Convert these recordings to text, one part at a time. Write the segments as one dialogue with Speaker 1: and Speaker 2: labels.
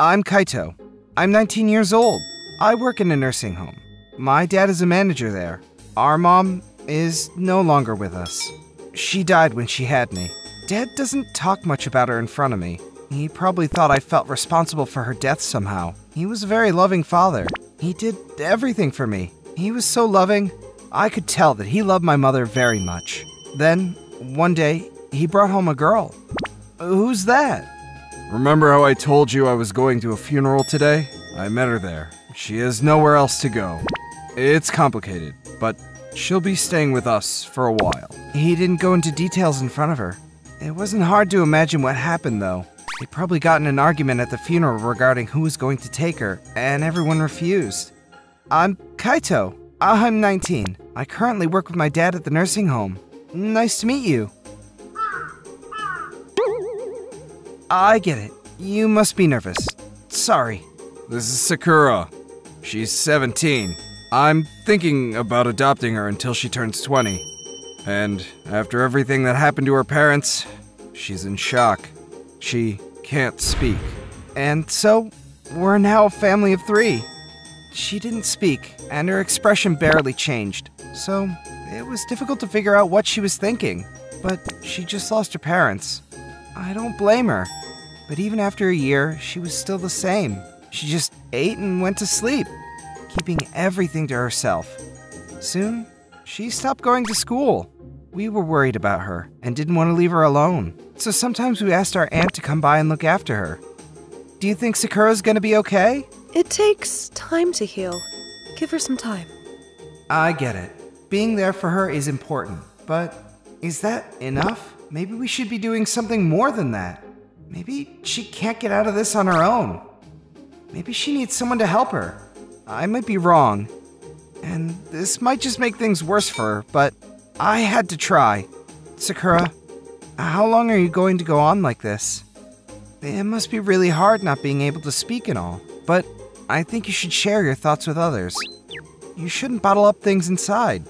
Speaker 1: I'm Kaito. I'm 19 years old. I work in a nursing home. My dad is a manager there. Our mom is no longer with us. She died when she had me. Dad doesn't talk much about her in front of me. He probably thought I felt responsible for her death somehow. He was a very loving father. He did everything for me. He was so loving. I could tell that he loved my mother very much. Then, one day, he brought home a girl. Who's that? Remember how I told you I was going to a funeral today? I met her there. She has nowhere else to go. It's complicated, but she'll be staying with us for a while. He didn't go into details in front of her. It wasn't hard to imagine what happened, though. They probably got in an argument at the funeral regarding who was going to take her, and everyone refused. I'm Kaito. I'm 19. I currently work with my dad at the nursing home. Nice to meet you. I get it. You must be nervous. Sorry. This is Sakura. She's 17. I'm thinking about adopting her until she turns 20. And after everything that happened to her parents, she's in shock. She can't speak. And so, we're now a family of three. She didn't speak, and her expression barely changed, so it was difficult to figure out what she was thinking. But she just lost her parents. I don't blame her. But even after a year, she was still the same. She just ate and went to sleep, keeping everything to herself. Soon, she stopped going to school. We were worried about her and didn't want to leave her alone. So sometimes we asked our aunt to come by and look after her. Do you think Sakura's gonna be okay?
Speaker 2: It takes time to heal. Give her some time.
Speaker 1: I get it. Being there for her is important, but is that enough? Maybe we should be doing something more than that. Maybe she can't get out of this on her own. Maybe she needs someone to help her. I might be wrong, and this might just make things worse for her, but I had to try. Sakura, how long are you going to go on like this? It must be really hard not being able to speak and all, but I think you should share your thoughts with others. You shouldn't bottle up things inside.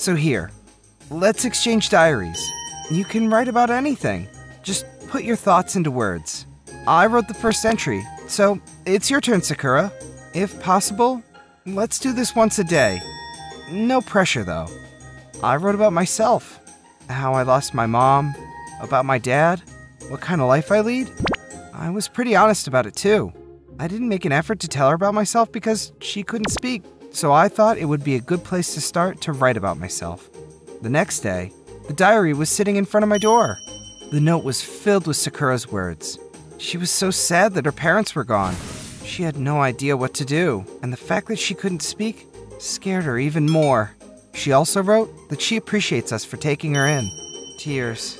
Speaker 1: So here, let's exchange diaries. You can write about anything. Just put your thoughts into words. I wrote the first entry, so it's your turn, Sakura. If possible, let's do this once a day. No pressure, though. I wrote about myself, how I lost my mom, about my dad, what kind of life I lead. I was pretty honest about it, too. I didn't make an effort to tell her about myself because she couldn't speak, so I thought it would be a good place to start to write about myself. The next day, the diary was sitting in front of my door. The note was filled with Sakura's words. She was so sad that her parents were gone. She had no idea what to do, and the fact that she couldn't speak scared her even more. She also wrote that she appreciates us for taking her in. Tears.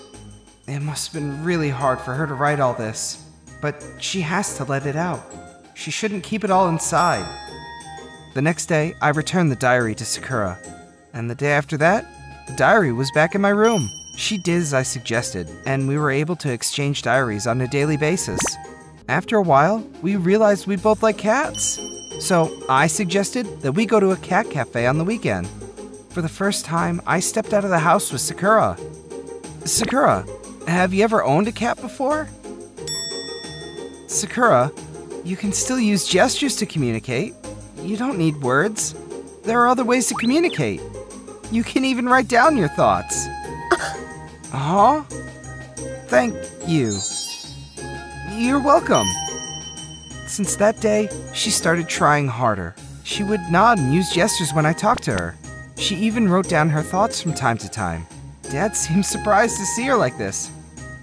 Speaker 1: It must have been really hard for her to write all this, but she has to let it out. She shouldn't keep it all inside. The next day, I returned the diary to Sakura, and the day after that, the diary was back in my room. She did as I suggested, and we were able to exchange diaries on a daily basis. After a while, we realized we both like cats. So I suggested that we go to a cat cafe on the weekend. For the first time, I stepped out of the house with Sakura. Sakura, have you ever owned a cat before? Sakura, you can still use gestures to communicate. You don't need words. There are other ways to communicate. You can even write down your thoughts. Huh? Thank you. You're welcome. Since that day, she started trying harder. She would nod and use gestures when I talked to her. She even wrote down her thoughts from time to time. Dad seemed surprised to see her like this,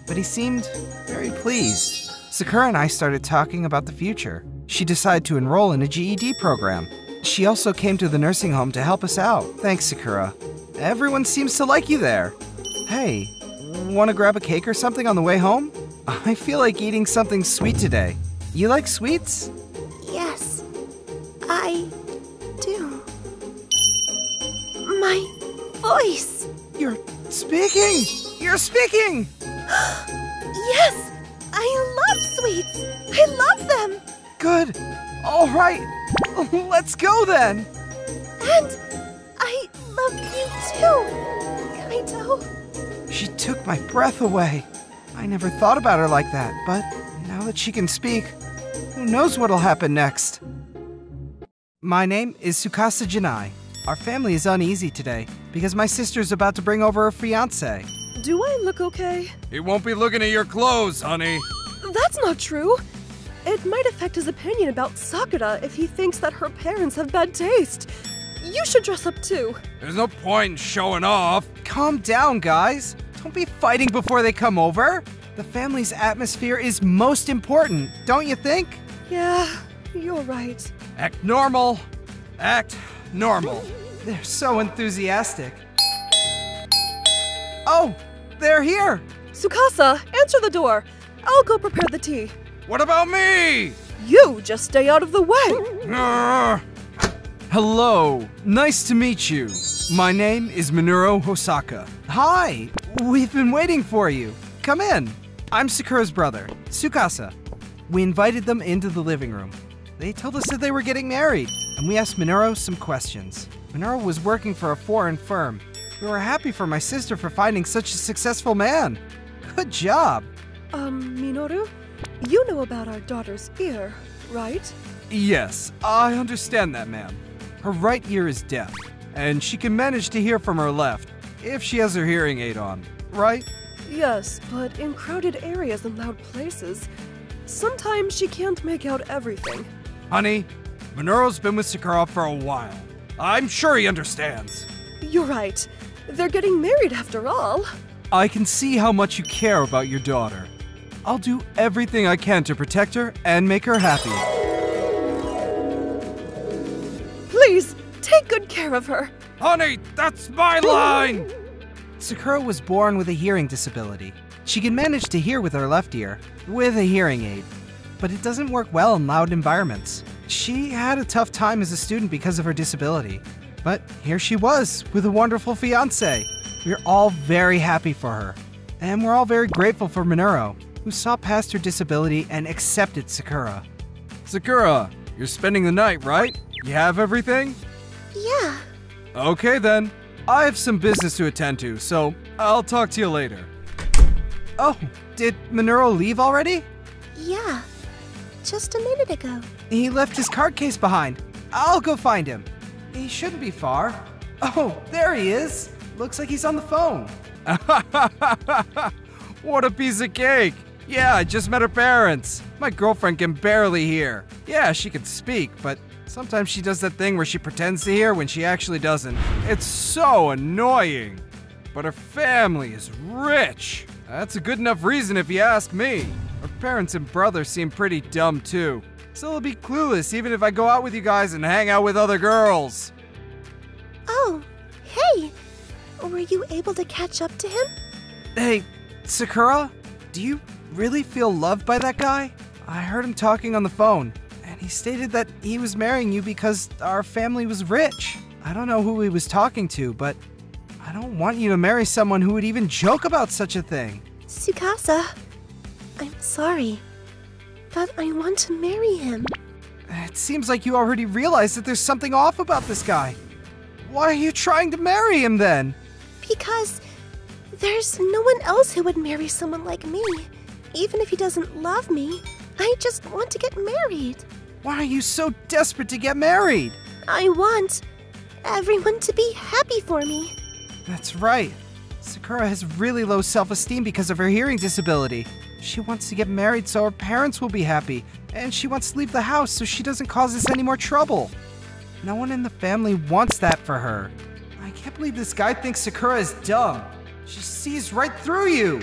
Speaker 1: but he seemed very pleased. Sakura and I started talking about the future. She decided to enroll in a GED program. She also came to the nursing home to help us out. Thanks, Sakura. Everyone seems to like you there. Hey, want to grab a cake or something on the way home? I feel like eating something sweet today. You like sweets?
Speaker 2: Yes, I do. My voice!
Speaker 1: You're speaking! You're speaking!
Speaker 2: Yes! I love sweets! I love them!
Speaker 1: Good. All right. Let's go then.
Speaker 2: And I love you too, Kaito.
Speaker 1: She took my breath away. I never thought about her like that, but now that she can speak, who knows what'll happen next? My name is Tsukasa Janai. Our family is uneasy today because my sister's about to bring over her fiance.
Speaker 2: Do I look okay?
Speaker 3: He won't be looking at your clothes, honey.
Speaker 2: That's not true. It might affect his opinion about Sakura if he thinks that her parents have bad taste. You should dress up too.
Speaker 3: There's no point in showing off.
Speaker 1: Calm down, guys. Don't be fighting before they come over. The family's atmosphere is most important, don't you think?
Speaker 2: Yeah, you're right.
Speaker 3: Act normal. Act normal.
Speaker 1: They're so enthusiastic. Oh, they're here.
Speaker 2: Tsukasa, answer the door. I'll go prepare the tea.
Speaker 3: What about me?
Speaker 2: You just stay out of the way.
Speaker 1: Hello, nice to meet you. My name is Minoru Hosaka. Hi, we've been waiting for you. Come in. I'm Sakura's brother, Tsukasa. We invited them into the living room. They told us that they were getting married, and we asked Minoru some questions. Minoru was working for a foreign firm. We were happy for my sister for finding such a successful man. Good job.
Speaker 2: Um, Minoru? You know about our daughter's ear, right?
Speaker 1: Yes, I understand that, ma'am. Her right ear is deaf, and she can manage to hear from her left if she has her hearing aid on, right?
Speaker 2: Yes, but in crowded areas and loud places, sometimes she can't make out everything.
Speaker 3: Honey, Minoru's been with Sakura for a while. I'm sure he understands.
Speaker 2: You're right. They're getting married after all.
Speaker 1: I can see how much you care about your daughter. I'll do everything I can to protect her and make her happy.
Speaker 2: Please, take good care of her.
Speaker 3: Honey, that's my line!
Speaker 1: Sakura was born with a hearing disability. She can manage to hear with her left ear, with a hearing aid, but it doesn't work well in loud environments. She had a tough time as a student because of her disability, but here she was with a wonderful fiance. We're all very happy for her, and we're all very grateful for Minoru, who saw past her disability and accepted Sakura.
Speaker 3: Sakura, you're spending the night, right? You have everything?
Speaker 4: Yeah,
Speaker 3: Okay then. I have some business to attend to, so I'll talk to you later.
Speaker 1: Oh, did Minoru leave already?
Speaker 4: yeah. Just a minute ago.
Speaker 1: He left his card case behind. I'll go find him. He shouldn't be far. Oh, there he is. Looks like he's on the phone.
Speaker 3: what a piece of cake! Yeah, I just met her parents. My girlfriend can barely hear. Yeah, she can speak, but sometimes she does that thing where she pretends to hear when she actually doesn't. It's so annoying. But her family is rich. That's a good enough reason if you ask me. Her parents and brother seem pretty dumb too. So I'll be clueless even if I go out with you guys and hang out with other girls.
Speaker 4: Oh, hey! Were you able to catch up to him?
Speaker 1: Hey, Sakura, do you really feel loved by that guy? I heard him talking on the phone, and he stated that he was marrying you because our family was rich. I don't know who he was talking to, but I don't want you to marry someone who would even joke about such a thing.
Speaker 4: Tsukasa, I'm sorry, but I want to marry him.
Speaker 1: It seems like you already realize that there's something off about this guy. Why are you trying to marry him then?
Speaker 4: Because there's no one else who would marry someone like me. Even if he doesn't love me, I just want to get married.
Speaker 1: Why are you so desperate to get married?
Speaker 4: I want everyone to be happy for me.
Speaker 1: That's right. Sakura has really low self esteem because of her hearing disability. She wants to get married so her parents will be happy, and she wants to leave the house so she doesn't cause us any more trouble. No one in the family wants that for her. I can't believe this guy thinks Sakura is dumb. She sees right through you.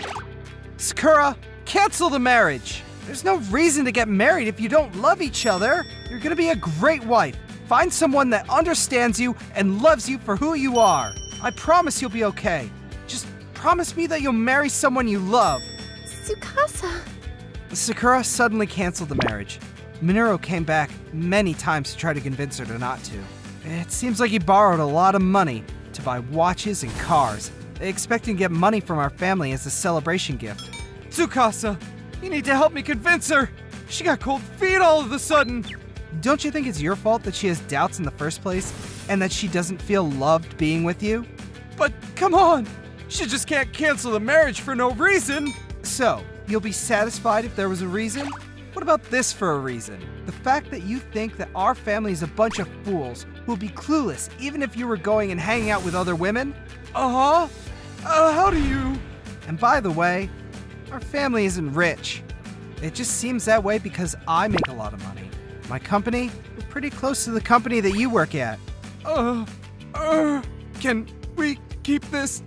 Speaker 1: Sakura, cancel the marriage. There's no reason to get married if you don't love each other. You're gonna be a great wife. Find someone that understands you and loves you for who you are. I promise you'll be okay. Just promise me that you'll marry someone you love.
Speaker 4: Tsukasa,
Speaker 1: Sakura suddenly canceled the marriage. Minoru came back many times to try to convince her to not to. It seems like he borrowed a lot of money to buy watches and cars, expecting to get money from our family as a celebration gift.
Speaker 3: Tsukasa, you need to help me convince her. She got cold feet all of a sudden.
Speaker 1: Don't you think it's your fault that she has doubts in the first place and that she doesn't feel loved being with you?
Speaker 3: But come on, She just can't cancel the marriage for no reason.
Speaker 1: So, you'll be satisfied if there was a reason? What about this for a reason? The fact that you think that our family is a bunch of fools who'll be clueless even if you were going and hanging out with other women?
Speaker 3: Uh huh. Uh, how do you?
Speaker 1: And by the way, our family isn't rich. It just seems that way because I make a lot of money. My company, we're pretty close to the company that you work at.
Speaker 3: Uh, uh, can we keep this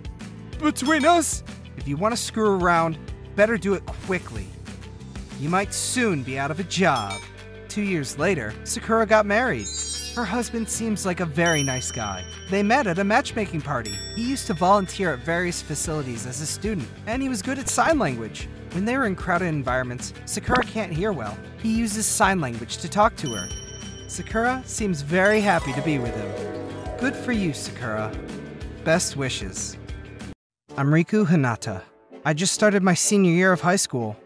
Speaker 3: between us?
Speaker 1: If you want to screw around, better do it quickly. You might soon be out of a job. Two years later, Sakura got married. Her husband seems like a very nice guy. They met at a matchmaking party. He used to volunteer at various facilities as a student, and he was good at sign language. When they were in crowded environments, Sakura can't hear well. He uses sign language to talk to her. Sakura seems very happy to be with him. Good for you, Sakura. Best wishes. I'm Riku Hinata. I just started my senior year of high school.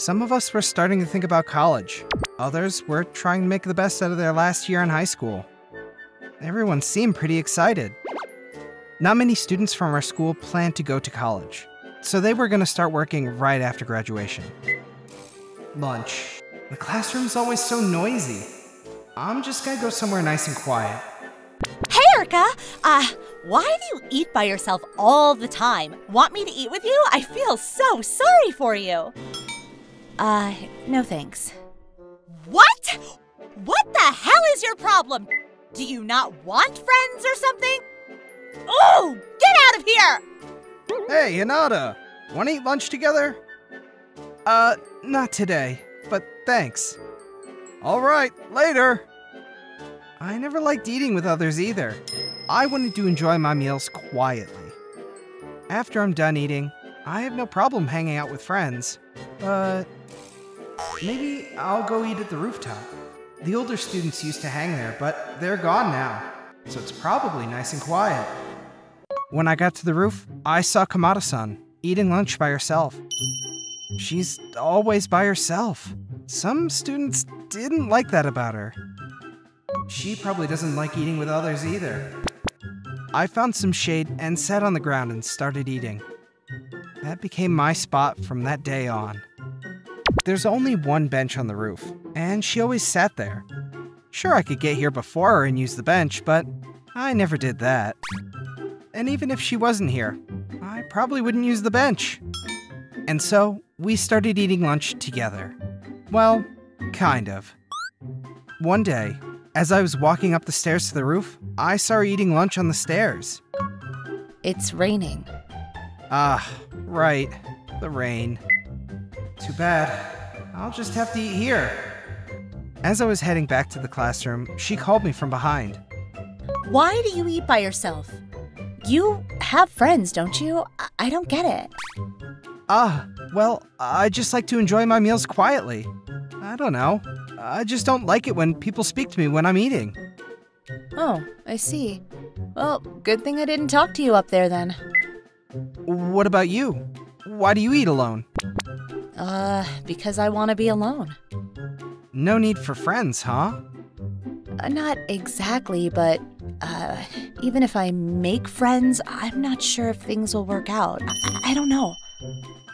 Speaker 1: Some of us were starting to think about college. Others were trying to make the best out of their last year in high school. Everyone seemed pretty excited. Not many students from our school planned to go to college, so they were going to start working right after graduation. Lunch. The classroom's always so noisy. I'm just gonna go somewhere nice and quiet.
Speaker 5: Hey, Erica! Uh, why do you eat by yourself all the time? Want me to eat with you? I feel so sorry for you. Uh, no thanks. What? What the hell is your problem? Do you not want friends or something? Oh, get out of here!
Speaker 1: Hey, Hinata! Wanna eat lunch together? Uh, not today, but thanks.
Speaker 3: Alright, later.
Speaker 1: I never liked eating with others either. I wanted to enjoy my meals quietly. After I'm done eating, I have no problem hanging out with friends, but maybe I'll go eat at the rooftop. The older students used to hang there, but they're gone now, so it's probably nice and quiet. When I got to the roof, I saw Kamada san eating lunch by herself. She's always by herself. Some students didn't like that about her. She probably doesn't like eating with others either. I found some shade and sat on the ground and started eating. That became my spot from that day on. There's only one bench on the roof, and she always sat there. Sure, I could get here before her and use the bench, but I never did that. And even if she wasn't here, I probably wouldn't use the bench. And so, we started eating lunch together. Well, kind of. One day, as I was walking up the stairs to the roof, I saw her eating lunch on the stairs.
Speaker 5: It's raining.
Speaker 1: Ah, right. The rain. Too bad. I'll just have to eat here. As I was heading back to the classroom, she called me from behind.
Speaker 5: Why do you eat by yourself? You have friends, don't you? I, don't get it.
Speaker 1: Ah, well, I just like to enjoy my meals quietly. I don't know. I just don't like it when people speak to me when I'm eating.
Speaker 5: Oh, I see. Well, good thing I didn't talk to you up there then.
Speaker 1: What about you? Why do you eat alone?
Speaker 5: Uh, because I want to be alone.
Speaker 1: No need for friends, huh?
Speaker 5: Uh, not exactly, but uh, even if I make friends, I'm not sure if things will work out. I, I don't know.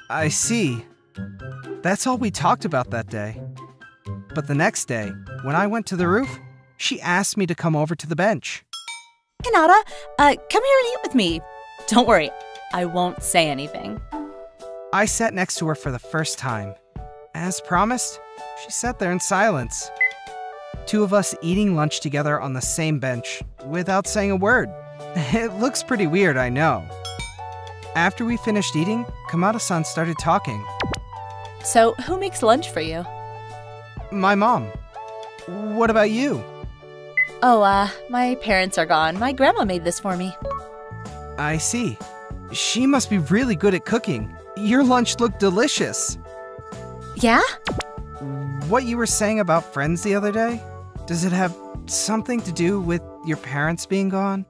Speaker 1: I see. That's all we talked about that day. But the next day, when I went to the roof, she asked me to come over to the bench.
Speaker 5: Hinata, uh, come here and eat with me. Don't worry, I won't say anything.
Speaker 1: I sat next to her for the first time. As promised, she sat there in silence. Two of us eating lunch together on the same bench without saying a word. It looks pretty weird, I know. After we finished eating, Kamada san started talking.
Speaker 5: So, who makes lunch for you?
Speaker 1: My mom. What about you?
Speaker 5: Oh, uh, my parents are gone. My grandma made this for me.
Speaker 1: I see. She must be really good at cooking. Your lunch looked delicious.
Speaker 5: Yeah?
Speaker 1: What you were saying about friends the other day? Does it have something to do with your parents being gone?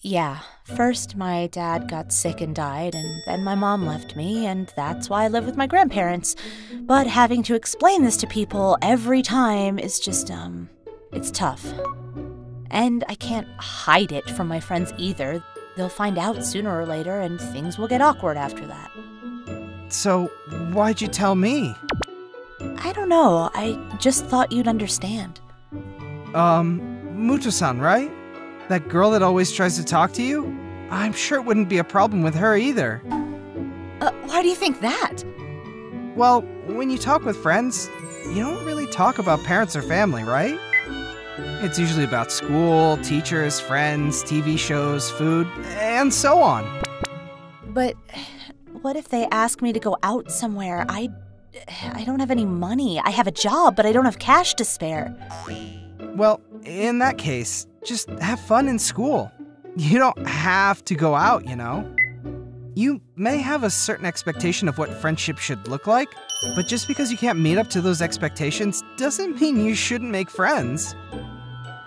Speaker 5: Yeah. First, my dad got sick and died, and then my mom left me, and that's why I live with my grandparents. But having to explain this to people every time is just, um, it's tough. And I can't hide it from my friends either. They'll find out sooner or later, and things will get awkward after that.
Speaker 1: So, why'd you tell me?
Speaker 5: I don't know. I just thought you'd understand.
Speaker 1: Um, Muto-san, right? That girl that always tries to talk to you? I'm sure it wouldn't be a problem with her either.
Speaker 5: Uh, why do you think that?
Speaker 1: Well, when you talk with friends, you don't really talk about parents or family, right? It's usually about school, teachers, friends, TV shows, food, and so on.
Speaker 5: But what if they ask me to go out somewhere? I I don't have any money. I have a job, but I don't have cash to spare.
Speaker 1: Well, in that case, just have fun in school. You don't have to go out, you know? You may have a certain expectation of what friendship should look like, but just because you can't meet up to those expectations doesn't mean you shouldn't make friends.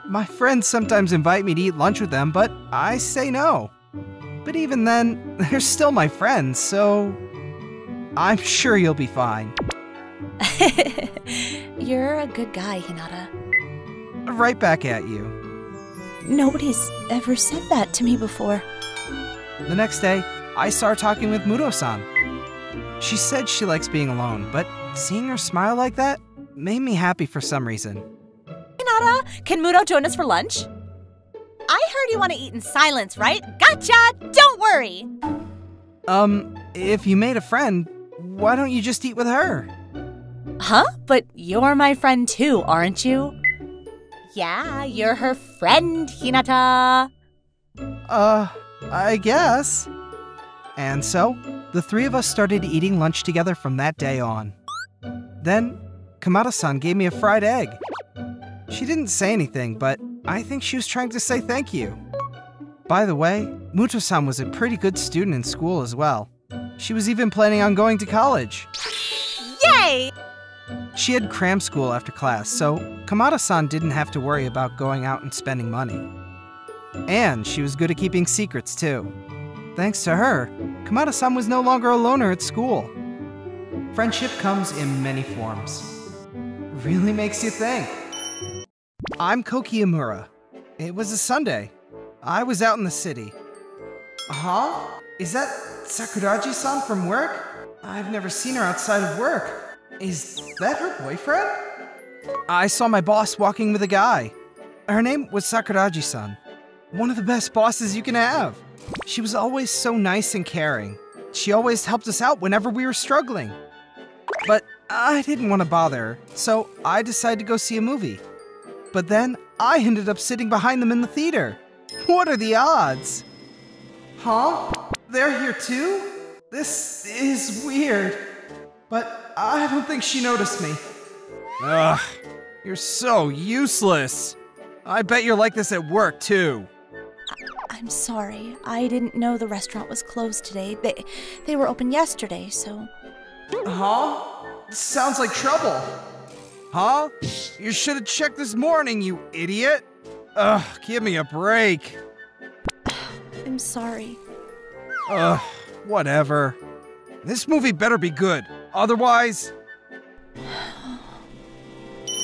Speaker 1: My friends sometimes invite me to eat lunch with them, but I say no. But even then, they're still my friends, so I'm sure you'll be fine.
Speaker 5: You're a good guy, Hinata.
Speaker 1: Right back at you.
Speaker 5: Nobody's ever said that to me before.
Speaker 1: The next day, I saw her talking with Muto-san. She said she likes being alone, but seeing her smile like that made me happy for some reason.
Speaker 5: Hinata, can Muto join us for lunch? I heard you want to eat in silence, right? Gotcha! Don't worry!
Speaker 1: Um, if you made a friend, why don't you just eat with her?
Speaker 5: Huh? But you're my friend too, aren't you? Yeah, you're her friend, Hinata.
Speaker 1: Uh, I guess. And so, the three of us started eating lunch together from that day on. Then, Kamada-san gave me a fried egg. She didn't say anything, but I think she was trying to say thank you. By the way, Muto-san was a pretty good student in school as well. She was even planning on going to college.
Speaker 5: Yay!
Speaker 1: She had cram school after class, so Kamada-san didn't have to worry about going out and spending money. And she was good at keeping secrets too. Thanks to her, Kamada-san was no longer a loner at school. Friendship comes in many forms. Really makes you think. I'm Koki Imura. It was a Sunday. I was out in the city. Huh? Is that Sakuraji-san from work? I've never seen her outside of work. Is that her boyfriend? I saw my boss walking with a guy. Her name was Sakuraji-san. One of the best bosses you can have. She was always so nice and caring. She always helped us out whenever we were struggling. But I didn't want to bother her, so I decided to go see a movie. But then I ended up sitting behind them in the theater. What are the odds? Huh? They're here too? This is weird. But I don't think she noticed me.
Speaker 3: Ugh, you're so useless. I bet you're like this at work too.
Speaker 5: I'm sorry. I didn't know the restaurant was closed today. They they were open yesterday, so
Speaker 1: Huh? Sounds like trouble.
Speaker 3: Huh? You should have checked this morning, you idiot. Ugh, give me a break.
Speaker 5: I'm sorry.
Speaker 3: Ugh, whatever. This movie better be good. Otherwise,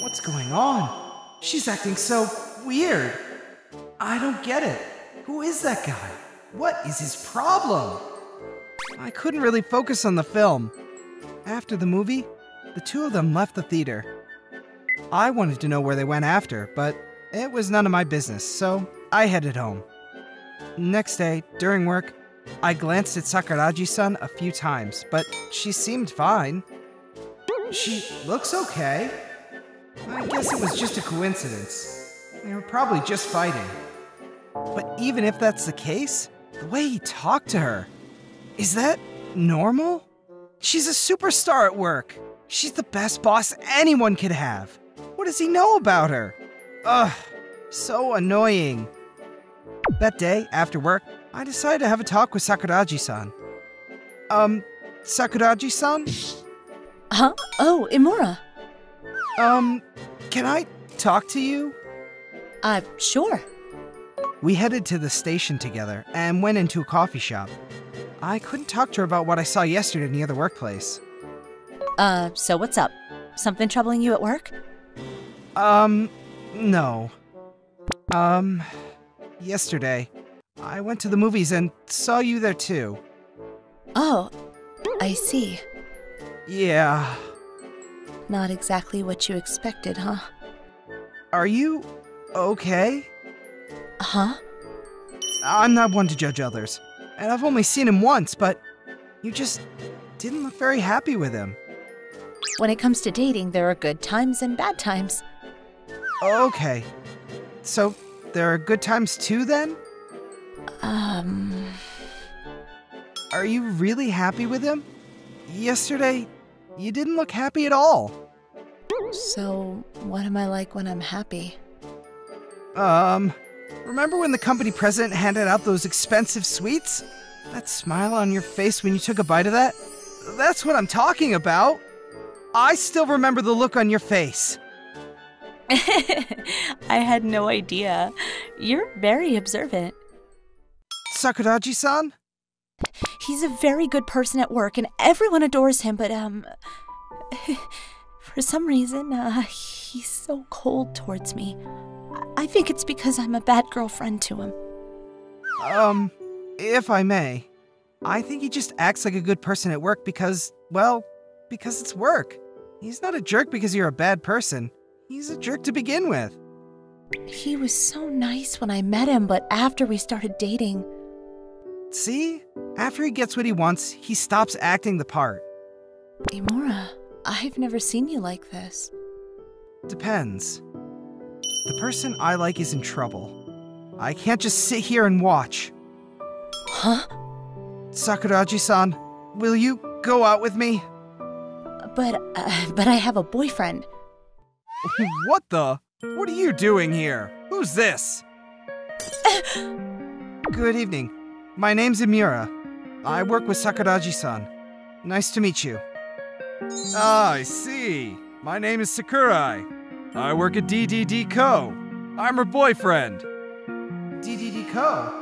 Speaker 1: What's going on? She's acting so weird. I don't get it. Who is that guy? What is his problem? I couldn't really focus on the film. After the movie, the two of them left the theater. I wanted to know where they went after, but it was none of my business, so I headed home. Next day, during work, I glanced at Sakuraji san a few times, but she seemed fine. She looks okay. I guess it was just a coincidence. They were probably just fighting. But even if that's the case, the way he talked to her, is that normal? She's a superstar at work. She's the best boss anyone could have. What does he know about her? Ugh, so annoying. That day, after work, I decided to have a talk with Sakuraji san. Um, Sakuraji san?
Speaker 5: Huh? Oh, Imura.
Speaker 1: Um, can I talk to you?
Speaker 5: Uh, sure.
Speaker 1: We headed to the station together and went into a coffee shop. I couldn't talk to her about what I saw yesterday near the workplace.
Speaker 5: Uh, so what's up? Something troubling you at work?
Speaker 1: Um, no. Um, yesterday, I went to the movies and saw you there too.
Speaker 5: Oh, I see.
Speaker 1: Yeah.
Speaker 5: Not exactly what you expected, huh?
Speaker 1: Are you okay?
Speaker 5: Huh?
Speaker 1: I'm not one to judge others, and I've only seen him once, but you just didn't look very happy with him.
Speaker 5: When it comes to dating, there are good times and bad times.
Speaker 1: Okay. So, there are good times too then?
Speaker 5: Um.
Speaker 1: Are you really happy with him? Yesterday, you didn't look happy at all.
Speaker 5: So, what am I like when I'm happy?
Speaker 1: Um, remember when the company president handed out those expensive sweets? That smile on your face when you took a bite of that? That's what I'm talking about. I still remember the look on your face.
Speaker 5: I had no idea. You're very observant.
Speaker 1: Sakuraji san?
Speaker 5: He's a very good person at work and everyone adores him, but, um. For some reason, uh, he's so cold towards me. I think it's because I'm a bad girlfriend to him.
Speaker 1: Um, if I may, I think he just acts like a good person at work because, well, because it's work. He's not a jerk because you're a bad person. He's a jerk to begin with.
Speaker 5: He was so nice when I met him, but after we started dating,
Speaker 1: See? After he gets what he wants, he stops acting the part.
Speaker 5: Imura, I've never seen you like this.
Speaker 1: Depends. The person I like is in trouble. I can't just sit here and watch.
Speaker 5: Huh?
Speaker 1: Sakuraji san, will you go out with me?
Speaker 5: But, uh, but I have a boyfriend.
Speaker 3: what the? What are you doing here? Who's this?
Speaker 1: Good evening. My name's Imura. I work with Sakuraji san. Nice to meet you.
Speaker 3: Ah, I see. My name is Sakurai. I work at DDD Co. I'm her boyfriend.
Speaker 1: DDD Co.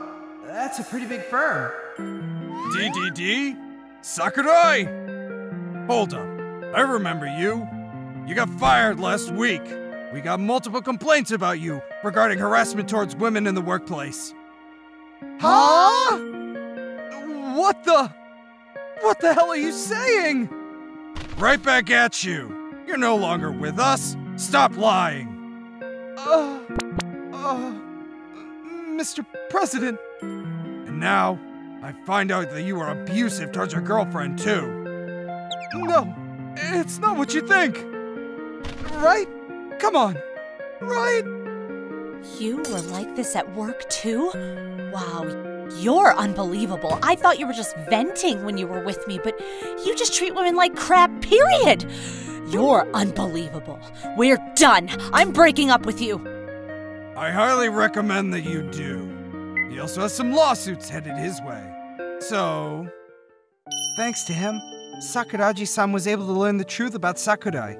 Speaker 1: That's a pretty big firm.
Speaker 3: DDD? Sakurai? Hold up. I remember you. You got fired last week. We got multiple complaints about you regarding harassment towards women in the workplace.
Speaker 1: Huh?
Speaker 3: What the? What the hell are you saying? Right back at you. You're no longer with us. Stop lying.
Speaker 1: Uh, uh, Mr. President.
Speaker 3: And now, I find out that you are abusive towards your girlfriend, too.
Speaker 1: No, it's not what you think. Right? Come on. Right?
Speaker 5: You were like this at work too? Wow, you're unbelievable. I thought you were just venting when you were with me, but you just treat women like crap, period. You're unbelievable. We're done. I'm breaking up with you.
Speaker 3: I highly recommend that you do. He also has some lawsuits headed his way. So,
Speaker 1: Thanks to him, Sakuraji san was able to learn the truth about Sakurai.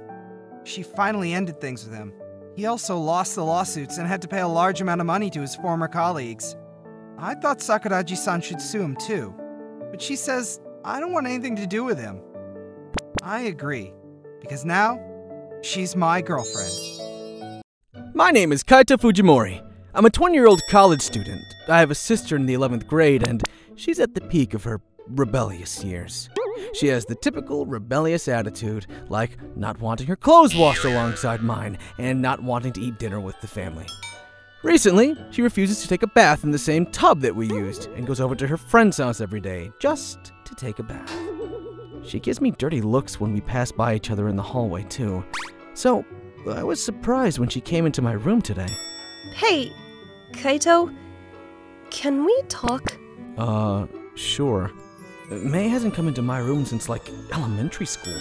Speaker 1: She finally ended things with him. He also lost the lawsuits and had to pay a large amount of money to his former colleagues. I thought Sakuraji san should sue him too, but she says, I don't want anything to do with him. I agree, because now, she's my girlfriend.
Speaker 6: My name is Kaito Fujimori. I'm a 20 year old college student. I have a sister in the 11th grade, and she's at the peak of her rebellious years. She has the typical rebellious attitude, like not wanting her clothes washed alongside mine and not wanting to eat dinner with the family. Recently, she refuses to take a bath in the same tub that we used and goes over to her friend's house every day just to take a bath. She gives me dirty looks when we pass by each other in the hallway, too. So, I was surprised when she came into my room today.
Speaker 2: Hey, Kaito, can we talk?
Speaker 6: Uh, sure. May hasn't come into my room since like elementary school.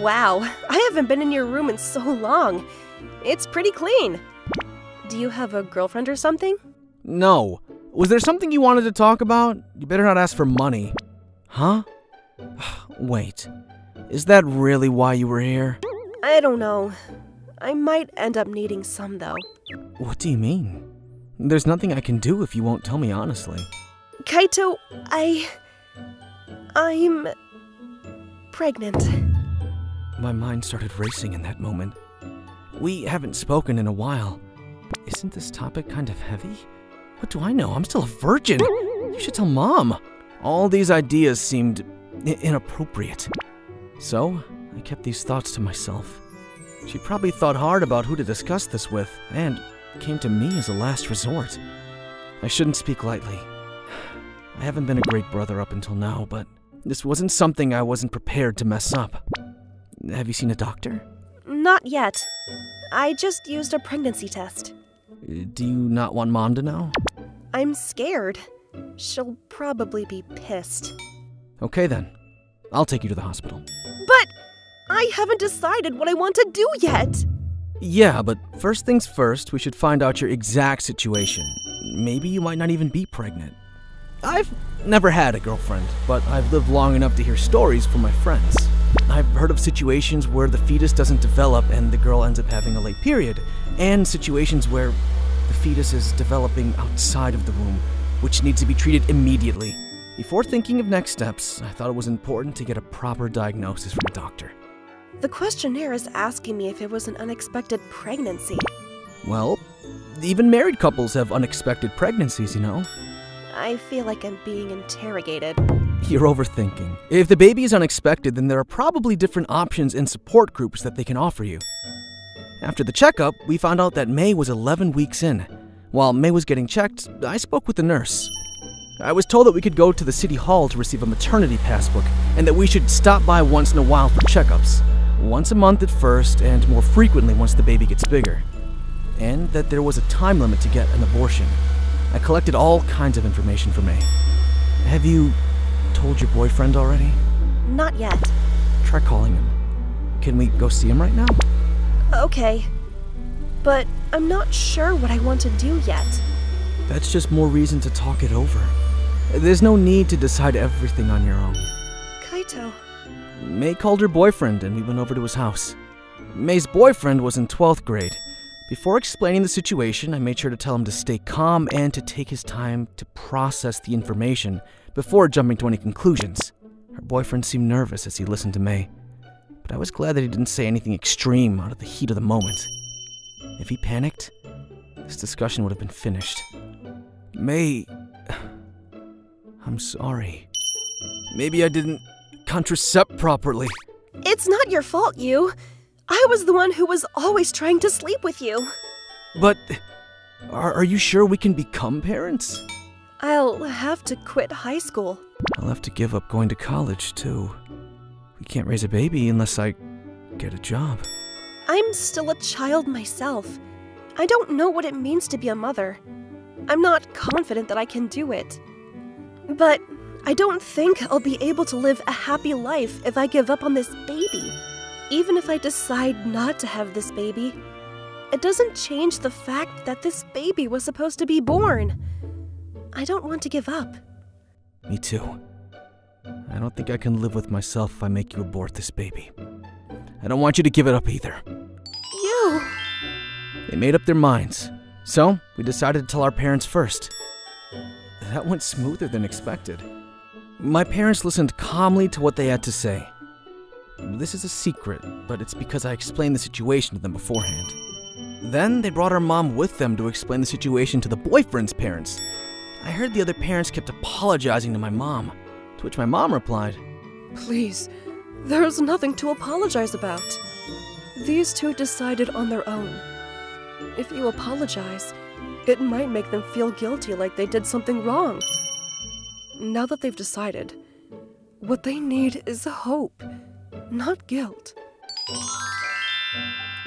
Speaker 2: Wow, I haven't been in your room in so long. It's pretty clean. Do you have a girlfriend or something?
Speaker 6: No. Was there something you wanted to talk about? You better not ask for money. Huh? Wait. Is that really why you were here?
Speaker 2: I don't know. I might end up needing some though.
Speaker 6: What do you mean? There's nothing I can do if you won't tell me honestly.
Speaker 2: Kaito, I. I'm. pregnant.
Speaker 6: My mind started racing in that moment. We haven't spoken in a while. Isn't this topic kind of heavy? What do I know? I'm still a virgin. You should tell mom. All these ideas seemed inappropriate. So, I kept these thoughts to myself. She probably thought hard about who to discuss this with, and came to me as a last resort. I shouldn't speak lightly. I haven't been a great brother up until now, but this wasn't something I wasn't prepared to mess up. Have you seen a doctor?
Speaker 2: Not yet. I just used a pregnancy test.
Speaker 6: Do you not want mom to know?
Speaker 2: I'm scared. She'll probably be pissed.
Speaker 6: Okay then. I'll take you to the hospital.
Speaker 2: But I haven't decided what I want to do yet.
Speaker 6: Yeah, but first things first, we should find out your exact situation. Maybe you might not even be pregnant. I've never had a girlfriend, but I've lived long enough to hear stories from my friends. I've heard of situations where the fetus doesn't develop and the girl ends up having a late period, and situations where the fetus is developing outside of the womb, which needs to be treated immediately. Before thinking of next steps, I thought it was important to get a proper diagnosis from a doctor.
Speaker 2: The questionnaire is asking me if it was an unexpected pregnancy.
Speaker 6: Well, even married couples have unexpected pregnancies, you know.
Speaker 2: I feel like I'm being interrogated.
Speaker 6: You're overthinking. If the baby is unexpected, then there are probably different options and support groups that they can offer you. After the checkup, we found out that May was 11 weeks in. While May was getting checked, I spoke with the nurse. I was told that we could go to the city hall to receive a maternity passbook and that we should stop by once in a while for checkups. Once a month at first, and more frequently once the baby gets bigger. And that there was a time limit to get an abortion. I collected all kinds of information for May. Have you told your boyfriend already?
Speaker 2: Not yet.
Speaker 6: Try calling him. Can we go see him right now?
Speaker 2: Okay. But I'm not sure what I want to do yet.
Speaker 6: That's just more reason to talk it over. There's no need to decide everything on your own.
Speaker 2: Kaito.
Speaker 6: May called her boyfriend and we went over to his house. May's boyfriend was in 12th grade. Before explaining the situation, I made sure to tell him to stay calm and to take his time to process the information before jumping to any conclusions. Her boyfriend seemed nervous as he listened to May, but I was glad that he didn't say anything extreme out of the heat of the moment. If he panicked, this discussion would have been finished. May. I'm sorry. Maybe I didn't contracept properly.
Speaker 2: It's not your fault, you. I was the one who was always trying to sleep with you.
Speaker 6: But are, are you sure we can become parents?
Speaker 2: I'll have to quit high school.
Speaker 6: I'll have to give up going to college, too. We can't raise a baby unless I get a job.
Speaker 2: I'm still a child myself. I don't know what it means to be a mother. I'm not confident that I can do it. But I don't think I'll be able to live a happy life if I give up on this baby. Even if I decide not to have this baby, it doesn't change the fact that this baby was supposed to be born. I don't want to give up.
Speaker 6: Me too. I don't think I can live with myself if I make you abort this baby. I don't want you to give it up either.
Speaker 2: You!
Speaker 6: They made up their minds. So, we decided to tell our parents first. That went smoother than expected. My parents listened calmly to what they had to say. This is a secret, but it's because I explained the situation to them beforehand. Then they brought our mom with them to explain the situation to the boyfriend's parents. I heard the other parents kept apologizing to my mom, to which my mom replied,
Speaker 2: Please, there's nothing to apologize about. These two decided on their own. If you apologize, it might make them feel guilty like they did something wrong. Now that they've decided, what they need is hope, not guilt.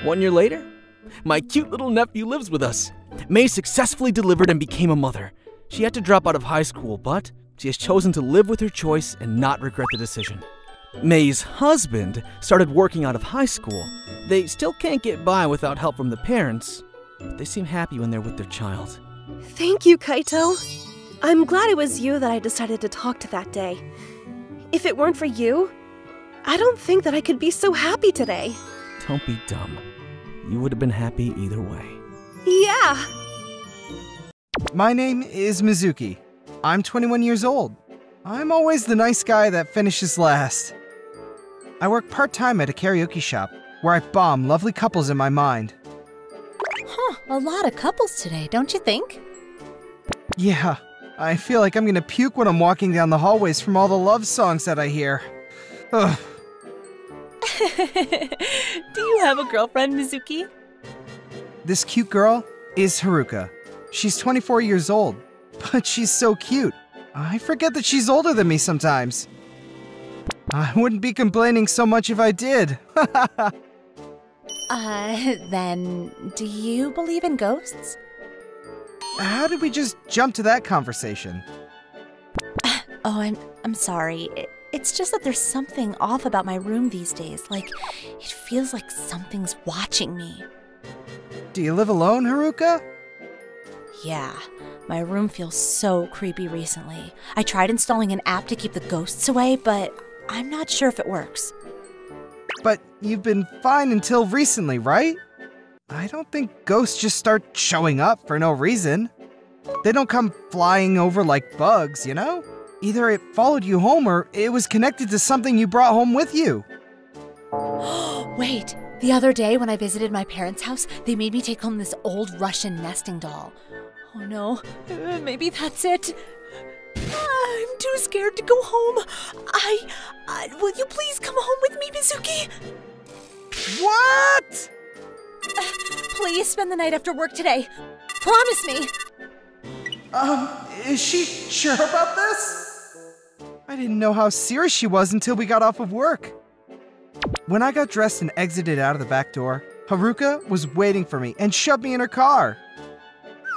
Speaker 6: One year later, my cute little nephew lives with us. May successfully delivered and became a mother. She had to drop out of high school, but she has chosen to live with her choice and not regret the decision. May's husband started working out of high school. They still can't get by without help from the parents, but they seem happy when they're with their child.
Speaker 2: Thank you, Kaito. I'm glad it was you that I decided to talk to that day. If it weren't for you, I don't think that I could be so happy today.
Speaker 6: Don't be dumb. You would have been happy either way.
Speaker 2: Yeah!
Speaker 1: My name is Mizuki. I'm 21 years old. I'm always the nice guy that finishes last. I work part time at a karaoke shop where I bomb lovely couples in my mind.
Speaker 5: Huh, a lot of couples today, don't you think?
Speaker 1: Yeah, I feel like I'm gonna puke when I'm walking down the hallways from all the love songs that I hear. Ugh.
Speaker 5: Do you have a girlfriend, Mizuki?
Speaker 1: This cute girl is Haruka. She's 24 years old, but she's so cute. I forget that she's older than me sometimes. I wouldn't be complaining so much if I did.
Speaker 5: Uh, then, do you believe in ghosts?
Speaker 1: How did we just jump to that conversation?
Speaker 5: Oh, I'm I'm sorry. It, it's just that there's something off about my room these days. Like, it feels like something's watching me.
Speaker 1: Do you live alone, Haruka?
Speaker 5: Yeah, my room feels so creepy recently. I tried installing an app to keep the ghosts away, but I'm not sure if it works.
Speaker 1: But you've been fine until recently, right? I don't think ghosts just start showing up for no reason. They don't come flying over like bugs, you know? Either it followed you home or it was connected to something you brought home with you.
Speaker 5: Wait, the other day when I visited my parents' house, they made me take home this old Russian nesting doll. Oh no, uh, maybe that's it. I'm too scared to go home. I, I. Will you please come home with me, Mizuki?
Speaker 1: What?
Speaker 5: Please spend the night after work today. Promise me.
Speaker 1: Um, is she sure about this? I didn't know how serious she was until we got off of work. When I got dressed and exited out of the back door, Haruka was waiting for me and shoved me in her car.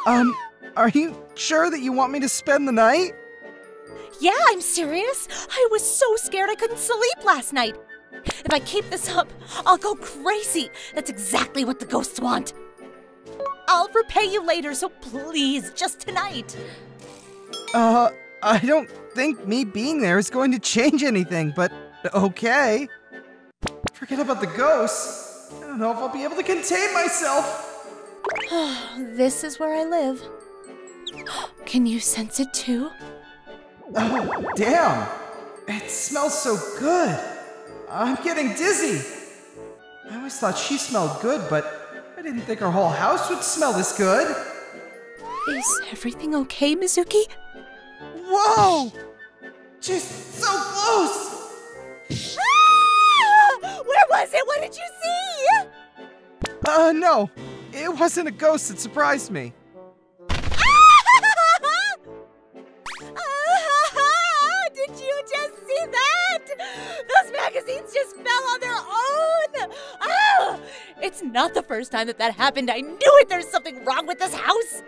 Speaker 1: Um, are you sure that you want me to spend the night?
Speaker 5: Yeah, I'm serious. I was so scared I couldn't sleep last night. If I keep this up, I'll go crazy. That's exactly what the ghosts want. I'll repay you later, so please, just tonight.
Speaker 1: Uh, I don't think me being there is going to change anything, but okay. Forget about the ghosts. I don't know if I'll be able to contain myself.
Speaker 5: this is where I live. Can you sense it too?
Speaker 1: Oh, damn! It smells so good. I'm getting dizzy. I always thought she smelled good, but I didn't think her whole house would smell this good.
Speaker 5: Is everything okay, Mizuki?
Speaker 1: Whoa! She's so close!
Speaker 5: Ah! Where was it? What did you see?
Speaker 1: Uh, no. It wasn't a ghost that surprised me.
Speaker 5: Did you just see that? Those magazines just fell on their own. Oh, it's not the first time that that happened. I knew it. There's something wrong with this house.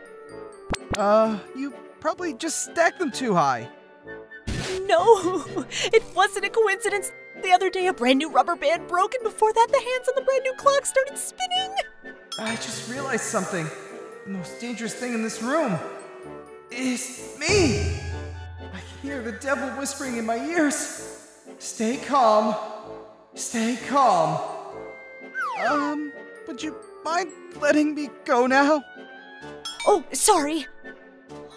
Speaker 1: Uh, you probably just stacked them too high.
Speaker 5: No, it wasn't a coincidence. The other day, a brand new rubber band broke, and before that, the hands on the brand new clock started spinning.
Speaker 1: I just realized something. The most dangerous thing in this room is me. I can hear the devil whispering in my ears. Stay calm. Stay calm. Um, would you mind letting me go now?
Speaker 5: Oh, sorry.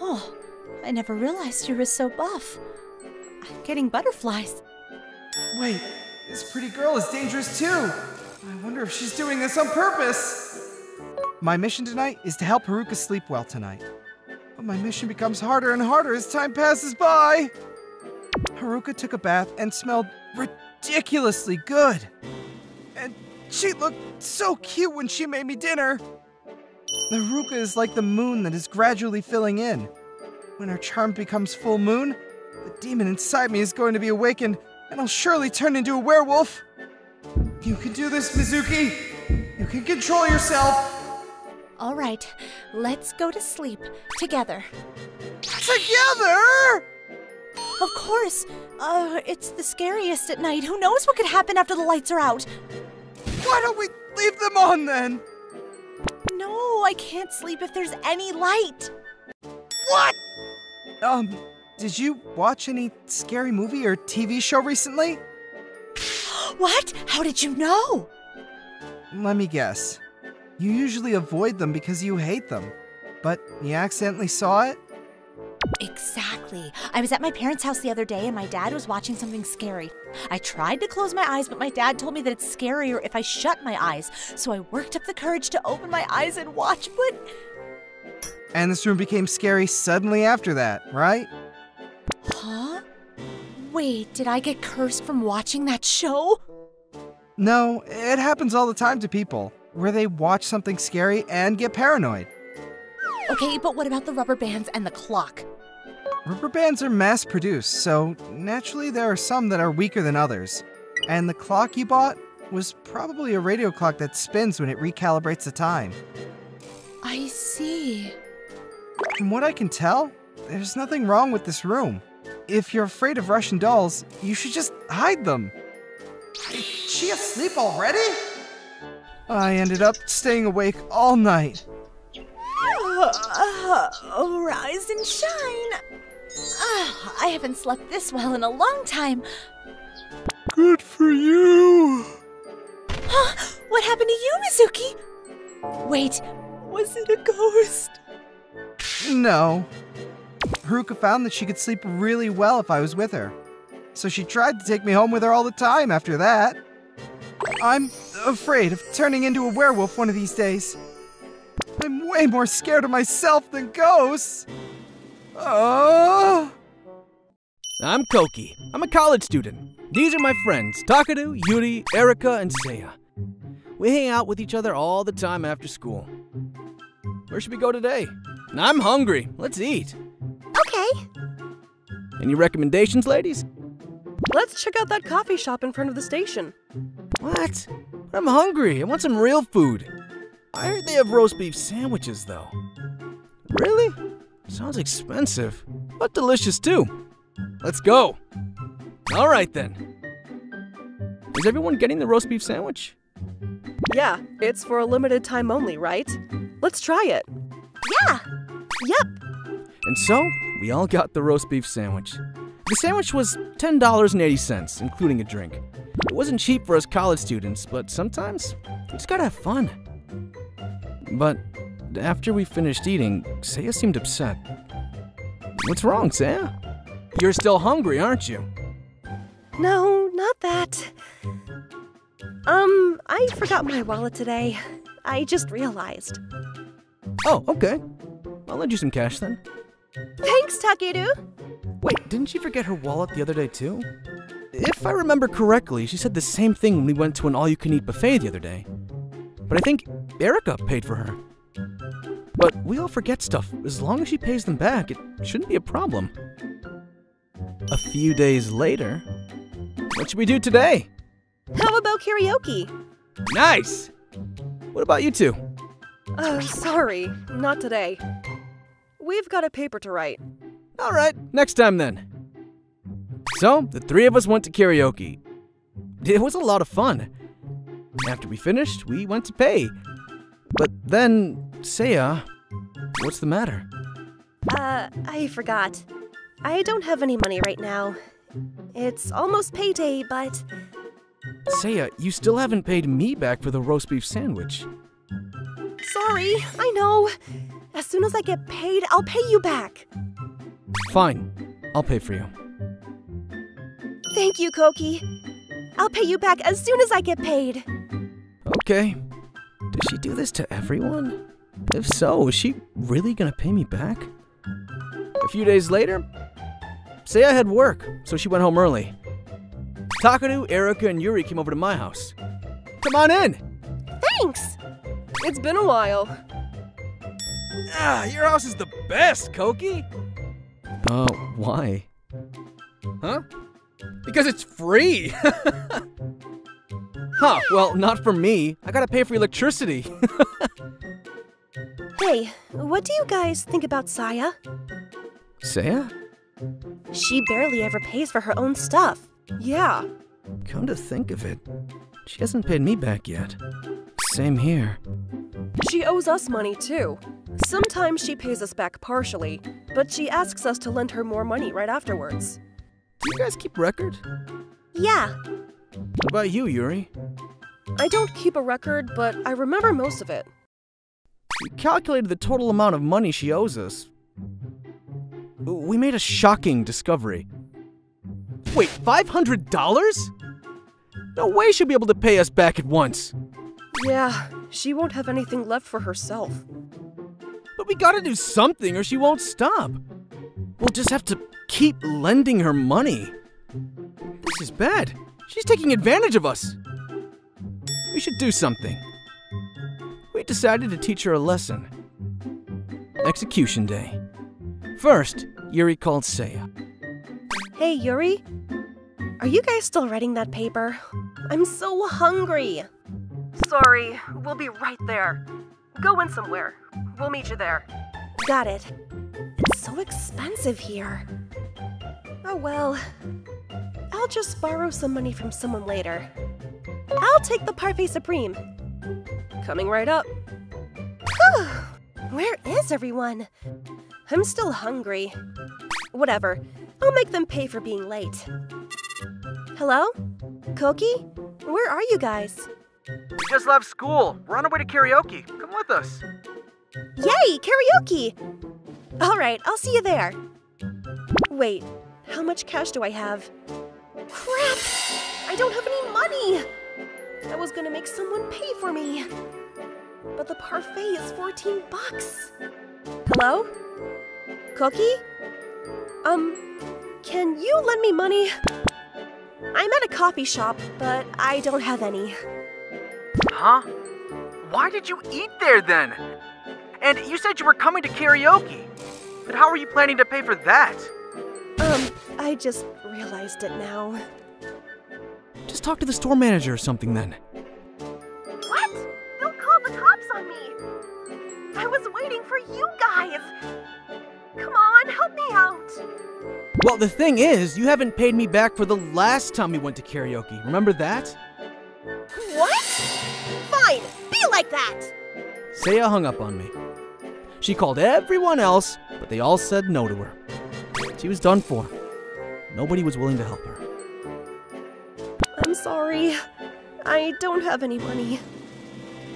Speaker 5: Oh, I never realized you were so buff. I'm getting butterflies.
Speaker 1: Wait, this pretty girl is dangerous too. I wonder if she's doing this on purpose. My mission tonight is to help Haruka sleep well tonight. But my mission becomes harder and harder as time passes by. Haruka took a bath and smelled ridiculously good. And she looked so cute when she made me dinner. Haruka is like the moon that is gradually filling in. When her charm becomes full moon, the demon inside me is going to be awakened, and I'll surely turn into a werewolf. You can do this, Mizuki. You can control yourself.
Speaker 5: All right, let's go to sleep together.
Speaker 1: Together!
Speaker 5: Of course. Uh, it's the scariest at night. Who knows what could happen after the lights are out?
Speaker 1: Why don't we leave them on then?
Speaker 5: No, I can't sleep if there's any light.
Speaker 1: What? Um, did you watch any scary movie or TV show recently?
Speaker 5: What? How did you know?
Speaker 1: Let me guess. You usually avoid them because you hate them. But you accidentally saw it?
Speaker 5: Exactly. I was at my parents' house the other day and my dad was watching something scary. I tried to close my eyes, but my dad told me that it's scarier if I shut my eyes. So I worked up the courage to open my eyes and watch, but
Speaker 1: And this room became scary suddenly after that, right?
Speaker 5: Wait, did I get cursed from watching that show?
Speaker 1: No, it happens all the time to people, where they watch something scary and get paranoid.
Speaker 5: Okay, but what about the rubber bands and the clock?
Speaker 1: Rubber bands are mass produced, so naturally there are some that are weaker than others. And the clock you bought was probably a radio clock that spins when it recalibrates the time.
Speaker 5: I see.
Speaker 1: From what I can tell, there's nothing wrong with this room. If you're afraid of Russian dolls, you should just hide them. Is she asleep already? I ended up staying awake all night.
Speaker 5: oh, rise and shine. Ah, I haven't slept this well in a long time.
Speaker 1: Good for you.
Speaker 5: Huh? What happened to you, Mizuki? Wait, was it a ghost?
Speaker 1: No. Haruka found that she could sleep really well if I was with her. So she tried to take me home with her all the time after that. I'm afraid of turning into a werewolf one of these days. I'm way more scared of myself than ghosts. Oh.
Speaker 6: I'm Koki. I'm a college student. These are my friends Takeru, Yuri, Erika, and Seiya. We hang out with each other all the time after school. Where should we go today? I'm hungry. Let's eat.
Speaker 4: Okay.
Speaker 6: Any recommendations, ladies?
Speaker 2: Let's check out that coffee shop in front of the station.
Speaker 6: What? I'm hungry. I want some real food. I heard they have roast beef sandwiches, though. Really? Sounds expensive, but delicious too. Let's go. All right then. Is everyone getting the roast beef sandwich?
Speaker 2: Yeah, it's for a limited time only, right? Let's try it.
Speaker 4: Yeah. Yep.
Speaker 6: And so, we all got the roast beef sandwich. The sandwich was $10.80, including a drink. It wasn't cheap for us college students, but sometimes you just gotta have fun. But after we finished eating, Seiya seemed upset. What's wrong, Seiya? You're still hungry, aren't you?
Speaker 2: No, not that. Um, I forgot my wallet today. I just realized.
Speaker 6: Oh, okay. I'll lend you some cash then.
Speaker 2: Thanks, Takeru.
Speaker 6: Wait, didn't she forget her wallet the other day too? If I remember correctly, she said the same thing when we went to an all you can eat buffet the other day. But I think Erika paid for her. But we all forget stuff. As long as she pays them back, it shouldn't be a problem. A few days later, what should we do today?
Speaker 2: How about karaoke?
Speaker 6: Nice! What about you two?
Speaker 2: Uh, sorry, not today. We've got a paper to write.
Speaker 6: All right, next time then. So, the three of us went to karaoke. It was a lot of fun. After we finished, we went to pay. But then, Seiya, what's the matter?
Speaker 2: Uh, I forgot. I don't have any money right now. It's almost payday, but
Speaker 6: Seiya, you still haven't paid me back for the roast beef sandwich.
Speaker 2: sorry, I know. As soon as I get paid, I'll pay you back.
Speaker 6: Fine, I'll pay for you.
Speaker 2: Thank you, Koki. I'll pay you back as soon as I get paid.
Speaker 6: Okay. Does she do this to everyone? If so, is she really gonna pay me back? A few days later, Say I had work, so she went home early. Takeru, Erika, and Yuri came over to my house. Come on in!
Speaker 4: Thanks.
Speaker 2: It's been a while.
Speaker 6: Ah, your house is the best, Koki! Uh, why? Huh? Because it's free! huh, well, not for me. I gotta pay for electricity.
Speaker 2: Hey, what do you guys think about Saya?
Speaker 6: Saya?
Speaker 2: She barely ever pays for her own stuff. Yeah.
Speaker 6: Come to think of it, she hasn't paid me back yet. Same here.
Speaker 2: She owes us money too. Sometimes she pays us back partially, but she asks us to lend her more money right afterwards.
Speaker 6: Do you guys keep record?
Speaker 4: Yeah.
Speaker 6: What about you, Yuri?
Speaker 2: I don't keep a record, but I remember most of it.
Speaker 6: We calculated the total amount of money she owes us. We made a shocking discovery. Wait, $500? No way she'll be able to pay us back at once.
Speaker 2: Yeah, she won't have anything left for herself.
Speaker 6: But we gotta do something or she won't stop. We'll just have to keep lending her money. This is bad. She's taking advantage of us. We should do something. We decided to teach her a lesson. Execution Day. First, Yuri called Saya.
Speaker 2: Hey, Yuri? Are you guys still writing that paper? I'm so hungry. Sorry, we'll be right there. Go in somewhere. We'll meet you there. Got it. It's so expensive here. Oh well. I'll just borrow some money from someone later. I'll take the Parfait Supreme. Coming right up. Where is everyone? I'm still hungry. Whatever. I'll make them pay for being late. Hello? Koki? Where are you guys?
Speaker 7: Just left school. We're on our way to karaoke. Come with us.
Speaker 2: Yay, karaoke! All right, I'll see you there. Wait, how much cash do I have? Crap! I don't have any money! I was gonna make someone pay for me. But the parfait is 14 bucks. Hello? Koki? Um, can you lend me money? I'm at a coffee shop, but I don't have any.
Speaker 7: Huh? Why did you eat there then? And you said you were coming to karaoke. But how are you planning to pay for that?
Speaker 2: Um, I just realized it now.
Speaker 6: Just talk to the store manager or something then.
Speaker 2: What? Don't call the cops on me! I was waiting for you guys! Come on, help me out!
Speaker 6: Well, the thing is, you haven't paid me back for the last time we went to karaoke. Remember that?
Speaker 2: What? Fine, be like that!
Speaker 6: Saya hung up on me. She called everyone else, but they all said no to her. She was done for. Nobody was willing to help her.
Speaker 2: I'm sorry. I don't have any money.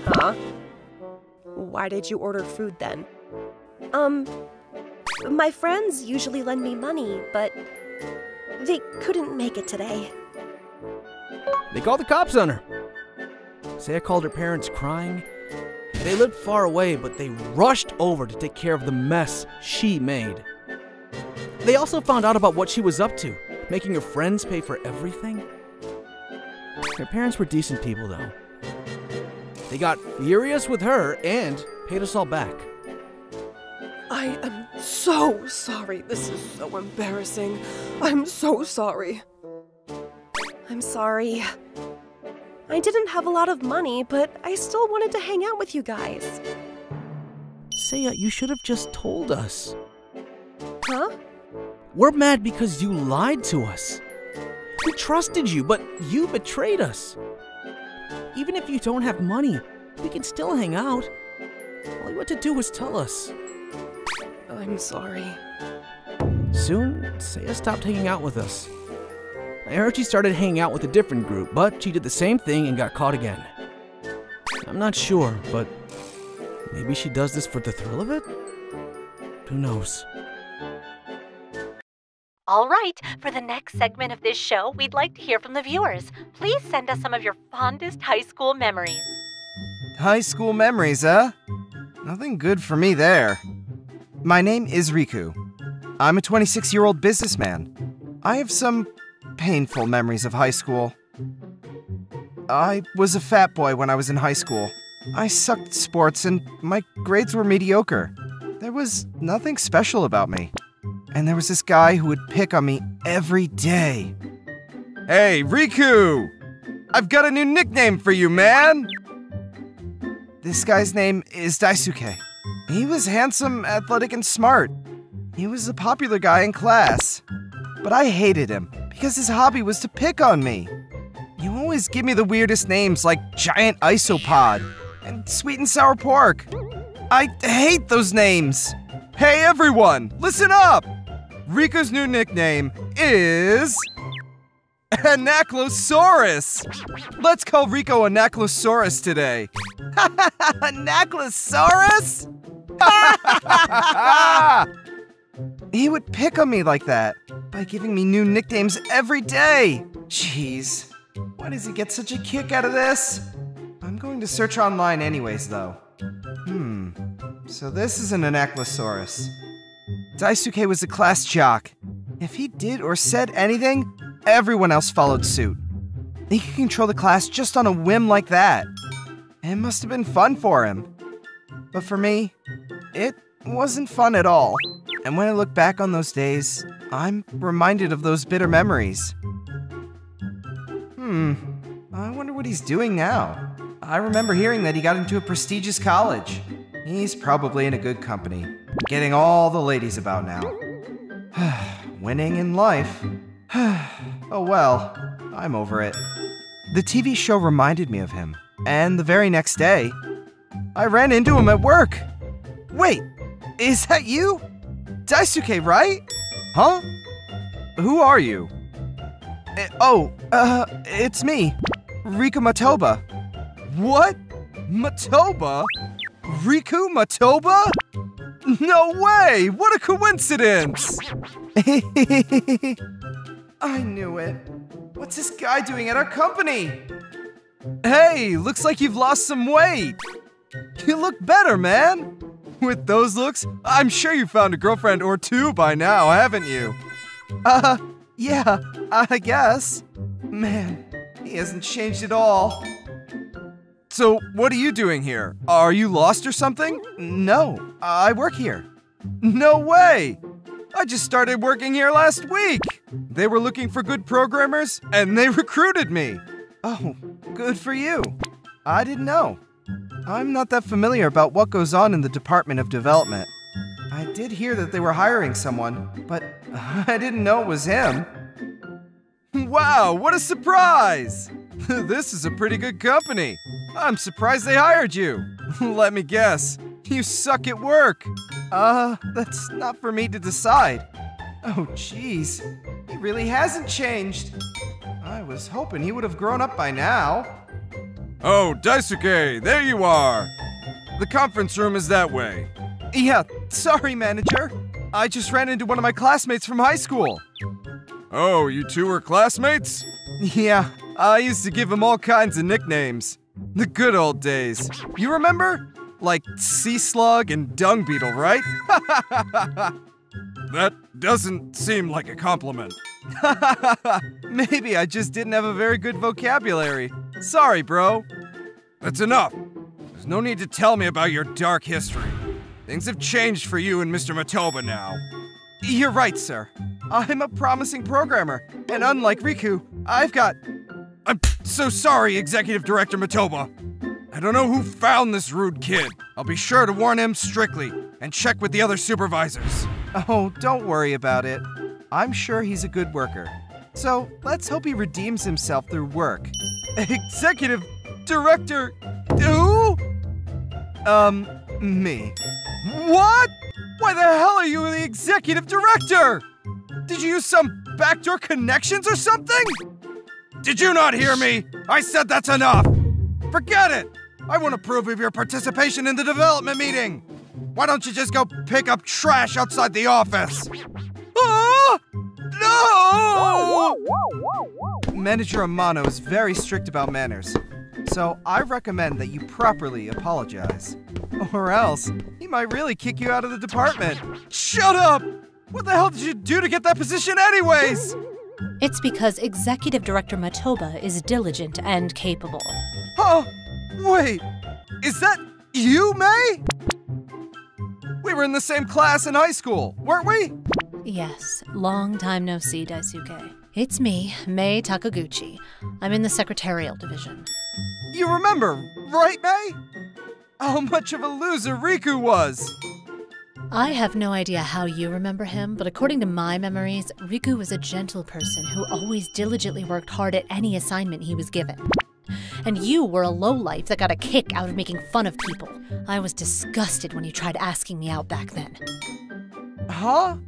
Speaker 2: Huh? Why did you order food then? Um, my friends usually lend me money, but they couldn't make it today.
Speaker 6: They called the cops on her. Saya called her parents crying. They lived far away, but they rushed over to take care of the mess she made. They also found out about what she was up to, making her friends pay for everything. Her parents were decent people, though. They got furious with her and paid us all back.
Speaker 2: I am so sorry. This is so embarrassing. I'm so sorry. I'm sorry. I didn't have a lot of money, but I still wanted to hang out with you guys.
Speaker 6: Saya, you should have just told us.
Speaker 2: Huh?
Speaker 6: We're mad because you lied to us. We trusted you, but you betrayed us. Even if you don't have money, we can still hang out. All you had to do was tell us.
Speaker 2: I'm sorry.
Speaker 6: Soon, Saya stopped hanging out with us. I heard she started hanging out with a different group, but she did the same thing and got caught again. I'm not sure, but maybe she does this for the thrill of it? Who knows?
Speaker 5: All right, for the next segment of this show, we'd like to hear from the viewers. Please send us some of your fondest high school memories.
Speaker 1: High school memories, huh? Nothing good for me there. My name is Riku. I'm a 26 year old businessman. I have some painful memories of high school. I was a fat boy when I was in high school. I sucked sports and my grades were mediocre. There was nothing special about me. And there was this guy who would pick on me every day.
Speaker 3: Hey, Riku! I've got a new nickname for you, man!
Speaker 1: This guy's name is Daisuke. He was handsome, athletic, and smart. He was a popular guy in class. But I hated him because his hobby was to pick on me. You always give me the weirdest names like Giant Isopod and Sweet and Sour Pork. I hate those names.
Speaker 3: Hey, everyone, listen up! Riku's new nickname is. Anaklosaurus! Let's call Riku Anaklosaurus today.
Speaker 1: Anaklosaurus? he would pick on me like that by giving me new nicknames every day. Jeez, why does he get such a kick out of this? I'm going to search online anyways, though. Hmm, so this isn't an Ankylosaurus. Daisuke was a class jock. If he did or said anything, everyone else followed suit. He could control the class just on a whim like that. It must have been fun for him. But for me, it wasn't fun at all. And when I look back on those days, I'm reminded of those bitter memories. Hmm, I wonder what he's doing now. I remember hearing that he got into a prestigious college. He's probably in a good company, getting all the ladies about now. Winning in life. oh well, I'm over it. The TV show reminded me of him, and the very next day, I ran into him at work. Wait, is that you? Daisuke, right?
Speaker 3: Huh? Who are you?
Speaker 1: Eh, oh, uh, it's me, Riku Matoba.
Speaker 3: What? Matoba? Riku Matoba? No way! What a coincidence!
Speaker 1: I knew it. What's this guy doing at our company?
Speaker 3: Hey, looks like you've lost some weight. You look better, man. With those looks, I'm sure you found a girlfriend or two by now, haven't you?
Speaker 1: Uh, yeah, I guess. Man, he hasn't changed at all.
Speaker 3: So, what are you doing here? Are you lost or something?
Speaker 1: No, I work here.
Speaker 3: No way! I just started working here last week. They were looking for good programmers, and they recruited me.
Speaker 1: Oh, good for you. I didn't know. I'm not that familiar about what goes on in the Department of Development. I did hear that they were hiring someone, but I didn't know it was him.
Speaker 3: Wow, what a surprise! this is a pretty good company. I'm surprised they hired you. Let me guess, you suck at work.
Speaker 1: Uh, that's not for me to decide. Oh, jeez. He really hasn't changed. I was hoping he would have grown up by now.
Speaker 3: Oh, Daisuke, there you are. The conference room is that way.
Speaker 1: Yeah, sorry, manager. I just ran into one of my classmates from high school.
Speaker 3: Oh, you two are classmates?
Speaker 1: Yeah,
Speaker 3: I used to give him all kinds of nicknames. The good old days. You remember? Like Sea Slug and Dung Beetle, right? that doesn't seem like a compliment. Maybe I just didn't have a very good vocabulary. Sorry, bro. That's enough. There's no need to tell me about your dark history. Things have changed for you and Mr. Matoba now.
Speaker 1: You're right, sir. I'm a promising programmer, and unlike Riku, I've got.
Speaker 3: I'm so sorry, Executive Director Matoba. I don't know who found this rude kid. I'll be sure to warn him strictly and check with the other supervisors.
Speaker 1: Oh, don't worry about it. I'm sure he's a good worker. So let's hope he redeems himself through work.
Speaker 3: Executive Director. Who?
Speaker 1: Um, me.
Speaker 3: What? Why the hell are you the executive director? Did you use some backdoor connections or something? Did you not hear me? I said that's enough. Forget it. I won't approve of your participation in the development meeting. Why don't you just go pick up trash outside the office? Ah! No!
Speaker 1: Manager Amano is very strict about manners, so I recommend that you properly apologize. Or else, he might really kick you out of the department.
Speaker 3: Shut up! What the hell did you do to get that position, anyways?
Speaker 5: It's because Executive Director Matoba is diligent and capable.
Speaker 3: Oh, Wait, is that you, Mei? We were in the same class in high school, weren't we?
Speaker 5: Yes, long time no see, Daisuke. It's me, Mei Takaguchi. I'm in the Secretarial Division.
Speaker 3: You remember, right, Mei? How much of a loser Riku was.
Speaker 5: I have no idea how you remember him, but according to my memories, Riku was a gentle person who always diligently worked hard at any assignment he was given. And you were a lowlife that got a kick out of making fun of people. I was disgusted when you tried asking me out back then.
Speaker 1: Huh?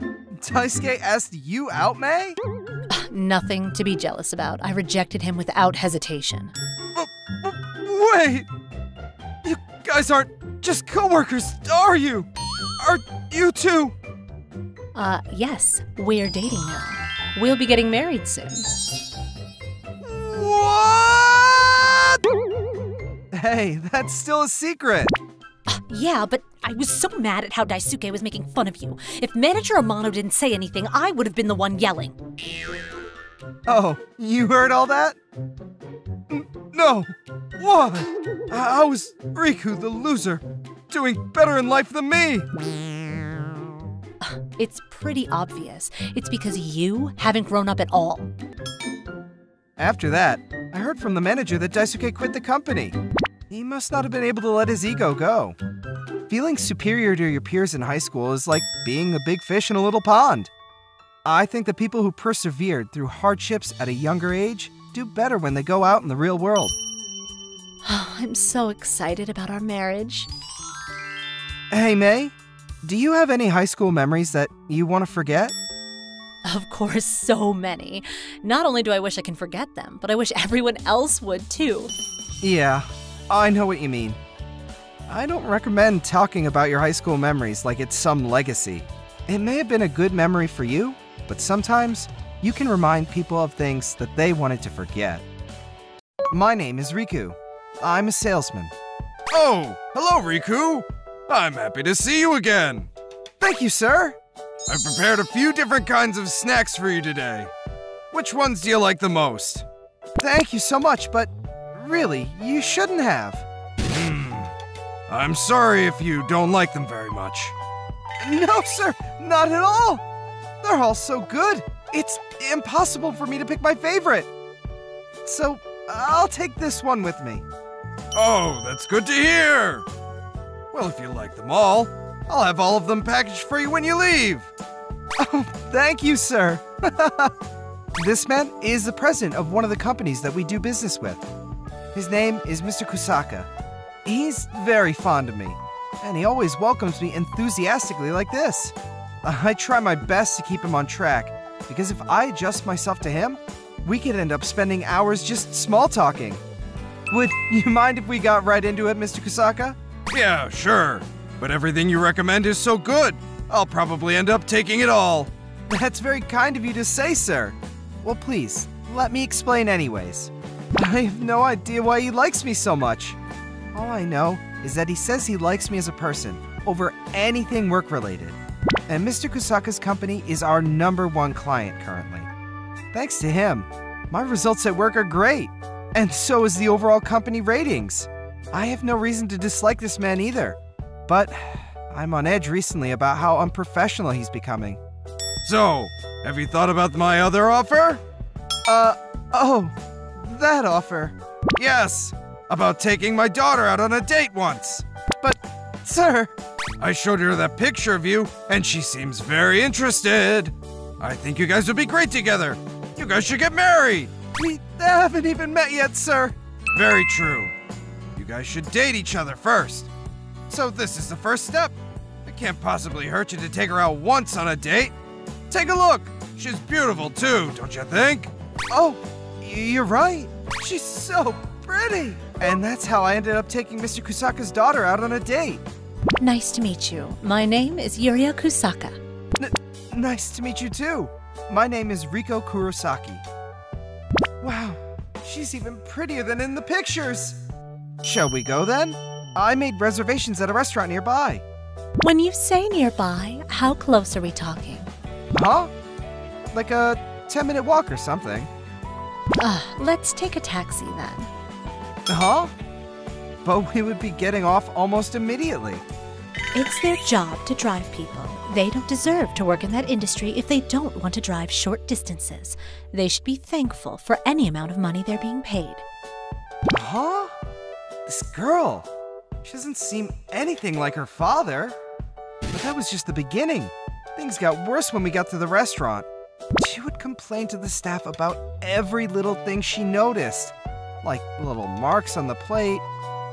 Speaker 1: Daisuke asked you out, Mei?
Speaker 5: Nothing to be jealous about. I rejected him without hesitation.
Speaker 3: Wait! You guys aren't just coworkers, are you? Are you two?
Speaker 5: Uh, yes, we're dating now. We'll be getting married soon.
Speaker 3: What?
Speaker 1: Hey, that's still a secret.
Speaker 5: Yeah, but I was so mad at how Daisuke was making fun of you. If Manager Amano didn't say anything, I would have been the one yelling.
Speaker 1: Oh, you heard all that? No! What? I-, I was Riku, the loser, doing better in life than me!
Speaker 5: It's pretty obvious. It's because you haven't grown up at all.
Speaker 1: After that, I heard from the manager that Daisuke quit the company. He must not have been able to let his ego go. Feeling superior to your peers in high school is like being a big fish in a little pond. I think the people who persevered through hardships at a younger age do better when they go out in the real world.
Speaker 5: I'm so excited about our marriage.
Speaker 1: Hey, Mei, do you have any high school memories that you want to forget?
Speaker 5: Of course, so many. Not only do I wish I can forget them, but I wish everyone else would too.
Speaker 1: Yeah, I know what you mean. I don't recommend talking about your high school memories like it's some legacy. It may have been a good memory for you, but sometimes you can remind people of things that they wanted to forget. My name is Riku. I'm a salesman.
Speaker 8: Oh, hello, Riku. I'm happy to see you again.
Speaker 1: Thank you, sir.
Speaker 8: I've prepared a few different kinds of snacks for you today. Which ones do you like the most?
Speaker 1: Thank you so much, but really, you shouldn't have.
Speaker 8: I'm sorry if you don't like them very much.
Speaker 1: No, sir, not at all. They're all so good. It's impossible for me to pick my favorite. So, I'll take this one with me.
Speaker 8: Oh, that's good to hear. Well, if you like them all, I'll have all of them packaged for you when you leave.
Speaker 1: Oh, thank you, sir. this man is the president of one of the companies that we do business with. His name is Mr. Kusaka. He's very fond of me, and he always welcomes me enthusiastically like this. I try my best to keep him on track, because if I adjust myself to him, we could end up spending hours just small talking. Would you mind if we got right into it, Mr. Kusaka?
Speaker 8: Yeah, sure. But everything you recommend is so good, I'll probably end up taking it all.
Speaker 1: That's very kind of you to say, sir. Well, please, let me explain anyways. I have no idea why he likes me so much. All I know is that he says he likes me as a person over anything work related. And Mr. Kusaka's company is our number one client currently. Thanks to him, my results at work are great, and so is the overall company ratings. I have no reason to dislike this man either, but I'm on edge recently about how unprofessional he's becoming.
Speaker 8: So, have you thought about my other offer?
Speaker 1: Uh, oh, that offer.
Speaker 8: Yes, about taking my daughter out on a date once.
Speaker 1: But, sir,
Speaker 8: I showed her that picture of you, and she seems very interested. I think you guys would be great together. You guys should get married.
Speaker 1: We haven't even met yet, sir.
Speaker 8: Very true. You guys should date each other first. So this is the first step. It can't possibly hurt you to take her out once on a date. Take a look. She's beautiful too, don't you think?
Speaker 1: Oh, you're right. She's so pretty. And that's how I ended up taking Mr. Kusaka's daughter out on a date.
Speaker 5: Nice to meet you. My name is Yuria Kusaka.
Speaker 1: N- nice to meet you too. My name is Riku Kurosaki. Wow, she's even prettier than in the pictures. Shall we go then? I made reservations at a restaurant nearby.
Speaker 5: When you say nearby, how close are we talking?
Speaker 1: Huh? Like a 10 minute walk or something.
Speaker 5: Uh, let's take a taxi then.
Speaker 1: Huh? But we would be getting off almost immediately.
Speaker 5: It's their job to drive people. They don't deserve to work in that industry if they don't want to drive short distances. They should be thankful for any amount of money they're being paid.
Speaker 1: Huh? This girl. She doesn't seem anything like her father. But that was just the beginning. Things got worse when we got to the restaurant. She would complain to the staff about every little thing she noticed, like little marks on the plate,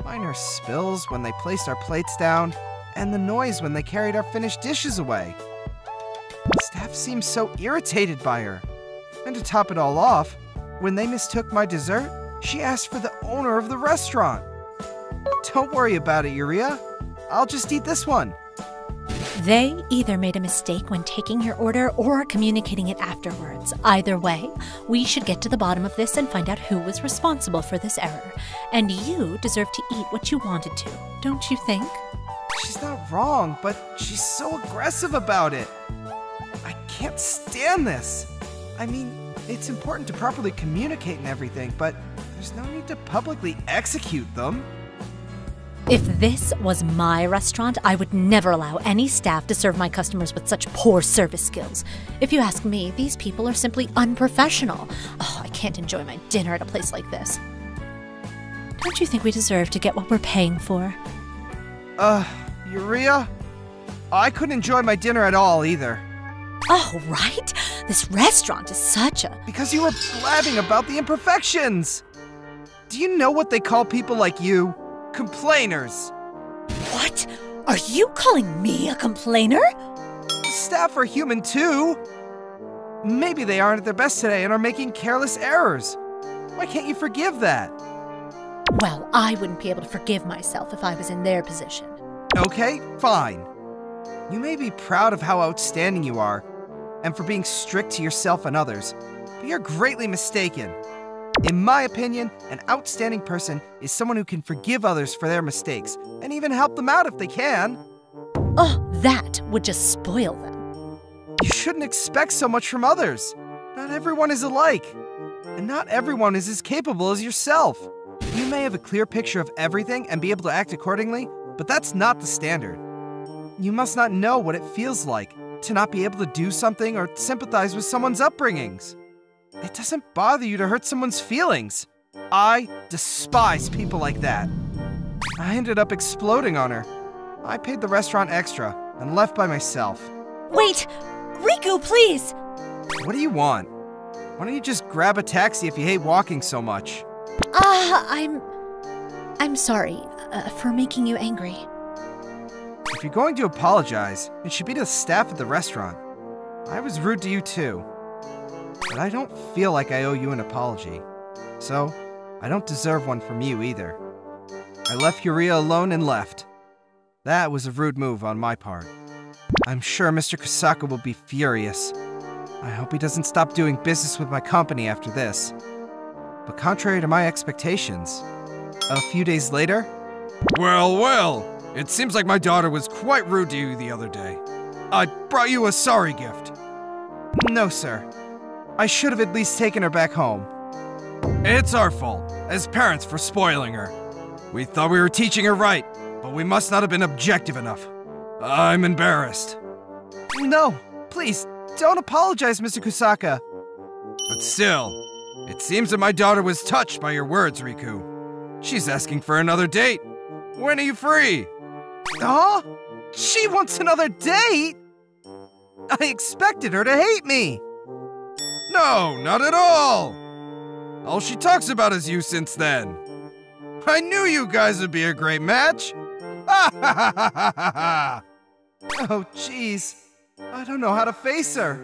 Speaker 1: minor spills when they placed our plates down, and the noise when they carried our finished dishes away. Staff seemed so irritated by her. And to top it all off, when they mistook my dessert, she asked for the owner of the restaurant. Don't worry about it, Yuria. I'll just eat this one.
Speaker 5: They either made a mistake when taking your order or communicating it afterwards. Either way, we should get to the bottom of this and find out who was responsible for this error. And you deserve to eat what you wanted to, don't you think?
Speaker 1: She's not wrong, but she's so aggressive about it. I can't stand this. I mean, it's important to properly communicate and everything, but there's no need to publicly execute them.
Speaker 5: If this was my restaurant, I would never allow any staff to serve my customers with such poor service skills. If you ask me, these people are simply unprofessional. Oh, I can't enjoy my dinner at a place like this. Don't you think we deserve to get what we're paying for?
Speaker 1: Uh, Yuria? I couldn't enjoy my dinner at all either.
Speaker 5: Oh, right? This restaurant is such a.
Speaker 1: Because you were blabbing about the imperfections! Do you know what they call people like you? Complainers!
Speaker 5: What? Are you calling me a complainer?
Speaker 1: Staff are human too! Maybe they aren't at their best today and are making careless errors. Why can't you forgive that?
Speaker 5: Well, I wouldn't be able to forgive myself if I was in their position.
Speaker 1: Okay, fine. You may be proud of how outstanding you are, and for being strict to yourself and others, but you're greatly mistaken. In my opinion, an outstanding person is someone who can forgive others for their mistakes and even help them out if they can.
Speaker 5: Oh, that would just spoil them.
Speaker 1: You shouldn't expect so much from others. Not everyone is alike, and not everyone is as capable as yourself. You may have a clear picture of everything and be able to act accordingly, but that's not the standard. You must not know what it feels like to not be able to do something or sympathize with someone's upbringings. It doesn't bother you to hurt someone's feelings. I despise people like that. I ended up exploding on her. I paid the restaurant extra and left by myself.
Speaker 5: Wait! Riku, please!
Speaker 1: What do you want? Why don't you just grab a taxi if you hate walking so much?
Speaker 5: Ah, uh, I'm. I'm sorry uh, for making you angry.
Speaker 1: If you're going to apologize, it should be to the staff at the restaurant. I was rude to you too. But I don't feel like I owe you an apology. So, I don't deserve one from you either. I left Yuria alone and left. That was a rude move on my part. I'm sure Mr. Kusaka will be furious. I hope he doesn't stop doing business with my company after this. But contrary to my expectations, a few days later,
Speaker 9: Well, well, it seems like my daughter was quite rude to you the other day. I brought you a sorry gift.
Speaker 1: No, sir. I should have at least taken her back home.
Speaker 9: It's our fault, as parents, for spoiling her. We thought we were teaching her right, but we must not have been objective enough. I'm embarrassed.
Speaker 1: No, please, don't apologize, Mr. Kusaka.
Speaker 9: But still, it seems that my daughter was touched by your words, Riku. She's asking for another date. When are you free?
Speaker 1: Huh? She wants another date? I expected her to hate me.
Speaker 9: No, not at all. All she talks about is you since then. I knew you guys would be a great match.
Speaker 1: Oh, jeez. I don't know how to face her.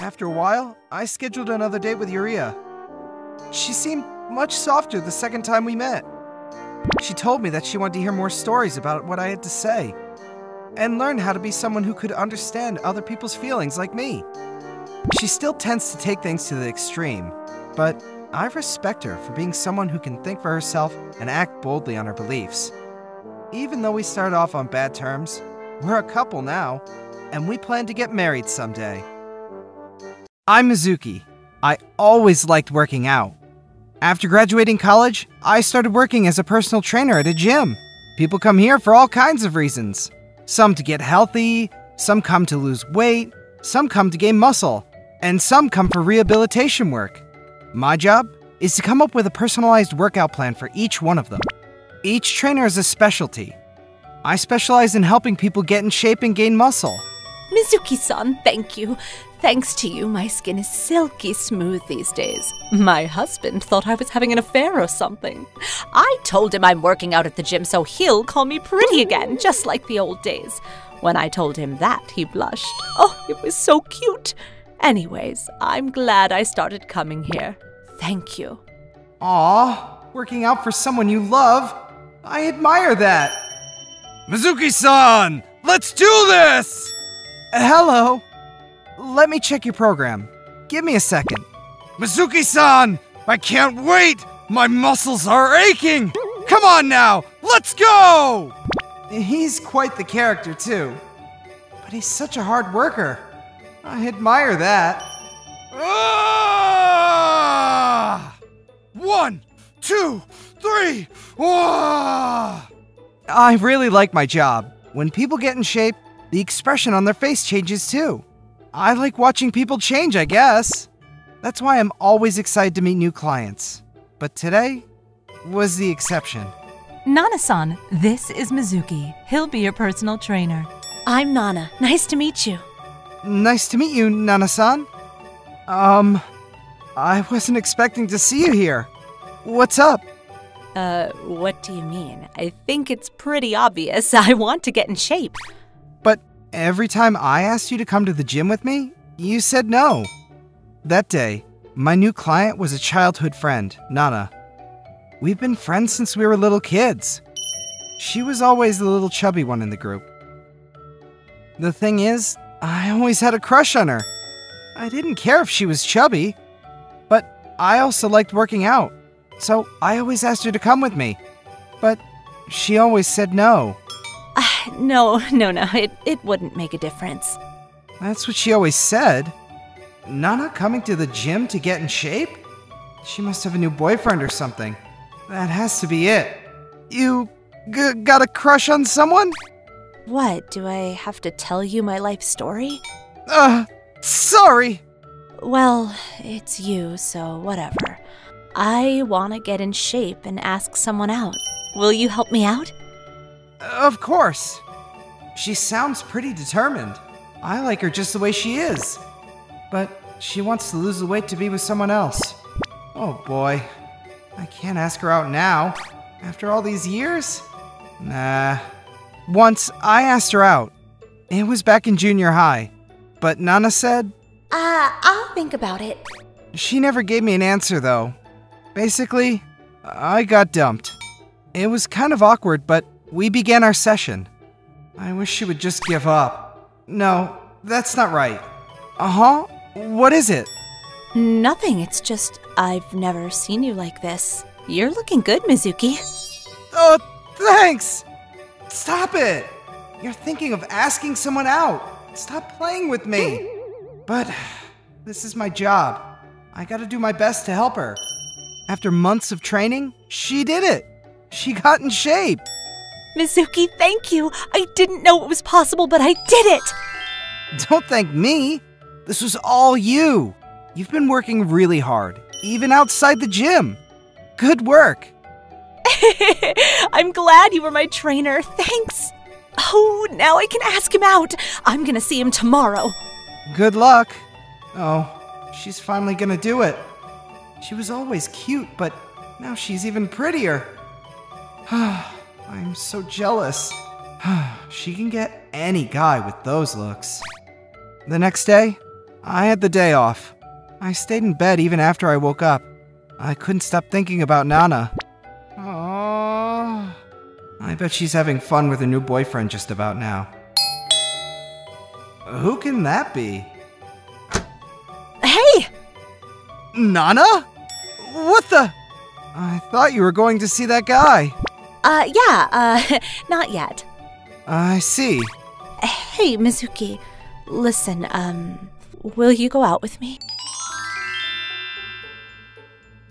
Speaker 1: After a while, I scheduled another date with Yuria. She seemed much softer the second time we met. She told me that she wanted to hear more stories about what I had to say and learn how to be someone who could understand other people's feelings like me. She still tends to take things to the extreme, but I respect her for being someone who can think for herself and act boldly on her beliefs. Even though we started off on bad terms, we're a couple now, and we plan to get married someday. I'm Mizuki. I always liked working out. After graduating college, I started working as a personal trainer at a gym. People come here for all kinds of reasons. Some to get healthy, some come to lose weight, some come to gain muscle, and some come for rehabilitation work. My job is to come up with a personalized workout plan for each one of them. Each trainer is a specialty. I specialize in helping people get in shape and gain muscle.
Speaker 5: Mizuki san, thank you. Thanks to you, my skin is silky smooth these days. My husband thought I was having an affair or something. I told him I'm working out at the gym so he'll call me pretty again, just like the old days. When I told him that, he blushed. Oh, it was so cute. Anyways, I'm glad I started coming here. Thank you.
Speaker 1: Aw, working out for someone you love? I admire that.
Speaker 9: Mizuki-san, let's do this!
Speaker 1: Uh, hello. Let me check your program. Give me a second.
Speaker 9: Mizuki-san, I can't wait! My muscles are aching! Come on now, let's go!
Speaker 1: He's quite the character, too. But he's such a hard worker. I admire that.
Speaker 9: Ah! One, two, three. Ah!
Speaker 1: I really like my job. When people get in shape, the expression on their face changes too. I like watching people change, I guess. That's why I'm always excited to meet new clients. But today was the exception.
Speaker 10: Nana-san, this is Mizuki. He'll be your personal trainer.
Speaker 5: I'm Nana. Nice to meet you.
Speaker 1: Nice to meet you, Nana-san. Um, I wasn't expecting to see you here. What's up?
Speaker 5: Uh, what do you mean? I think it's pretty obvious. I want to get in shape.
Speaker 1: But every time I asked you to come to the gym with me, you said no. That day, my new client was a childhood friend, Nana. We've been friends since we were little kids. She was always the little chubby one in the group. The thing is, I always had a crush on her. I didn't care if she was chubby, but I also liked working out, so I always asked her to come with me. But she always said no.
Speaker 5: Uh, no, no, no. It, it wouldn't make a difference.
Speaker 1: That's what she always said. Nana coming to the gym to get in shape? She must have a new boyfriend or something. That has to be it. You g- got a crush on someone?
Speaker 5: What? Do I have to tell you my life story?
Speaker 1: Uh, sorry.
Speaker 5: Well, it's you, so whatever. I want to get in shape and ask someone out. Will you help me out?
Speaker 1: Of course. She sounds pretty determined. I like her just the way she is. But she wants to lose the weight to be with someone else. Oh boy. I can't ask her out now. After all these years? Nah. Once I asked her out. It was back in junior high. But Nana said.
Speaker 4: Uh, I'll think about it.
Speaker 1: She never gave me an answer though. Basically, I got dumped. It was kind of awkward, but we began our session. I wish she would just give up. No, that's not right. Uh huh. What is it?
Speaker 5: Nothing. It's just I've never seen you like this. You're looking good, Mizuki.
Speaker 1: Oh, thanks! Stop it! You're thinking of asking someone out. Stop playing with me. But this is my job. I gotta do my best to help her. After months of training, she did it. She got in shape.
Speaker 5: Mizuki, thank you. I didn't know it was possible, but I did it.
Speaker 1: Don't thank me. This was all you. You've been working really hard, even outside the gym. Good work.
Speaker 5: I'm glad you were my trainer. Thanks. Oh, now I can ask him out. I'm gonna see him tomorrow.
Speaker 1: Good luck. Oh, she's finally gonna do it. She was always cute, but now she's even prettier. I'm so jealous. she can get any guy with those looks. The next day, I had the day off. I stayed in bed even after I woke up. I couldn't stop thinking about Nana. I bet she's having fun with her new boyfriend just about now. Who can that be?
Speaker 5: Hey!
Speaker 1: Nana? What the? I thought you were going to see that guy.
Speaker 5: Uh, yeah, uh, not yet.
Speaker 1: I see.
Speaker 5: Hey, Mizuki. Listen, um, will you go out with me?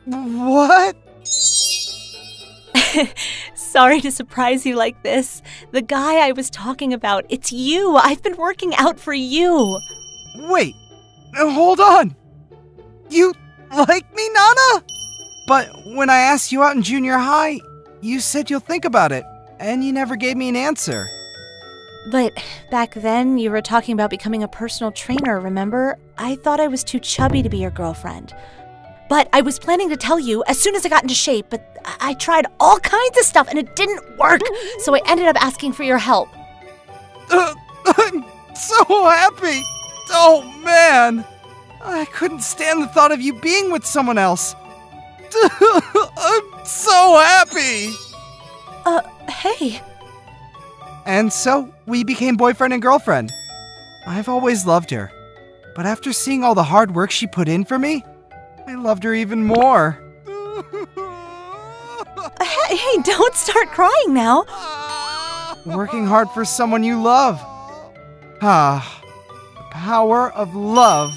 Speaker 1: What?
Speaker 5: Sorry to surprise you like this. The guy I was talking about, it's you. I've been working out for you.
Speaker 1: Wait, hold on. You like me, Nana? But when I asked you out in junior high, you said you'll think about it, and you never gave me an answer.
Speaker 5: But back then, you were talking about becoming a personal trainer, remember? I thought I was too chubby to be your girlfriend. But I was planning to tell you as soon as I got into shape, but I, tried all kinds of stuff and it didn't work, so I ended up asking for your help.
Speaker 1: Uh, I'm so happy. Oh man, I couldn't stand the thought of you being with someone else. I'm so happy.
Speaker 5: Uh, hey.
Speaker 1: And so we became boyfriend and girlfriend. I've always loved her. But after seeing all the hard work she put in for me, I loved her even more.
Speaker 5: Hey, hey, don't start crying now.
Speaker 1: working hard for someone you love. Ah, the power of love.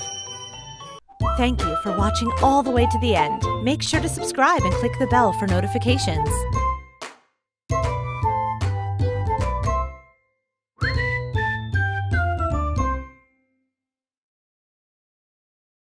Speaker 5: Thank you for watching all the way to the end. Make sure to subscribe and click the bell for notifications.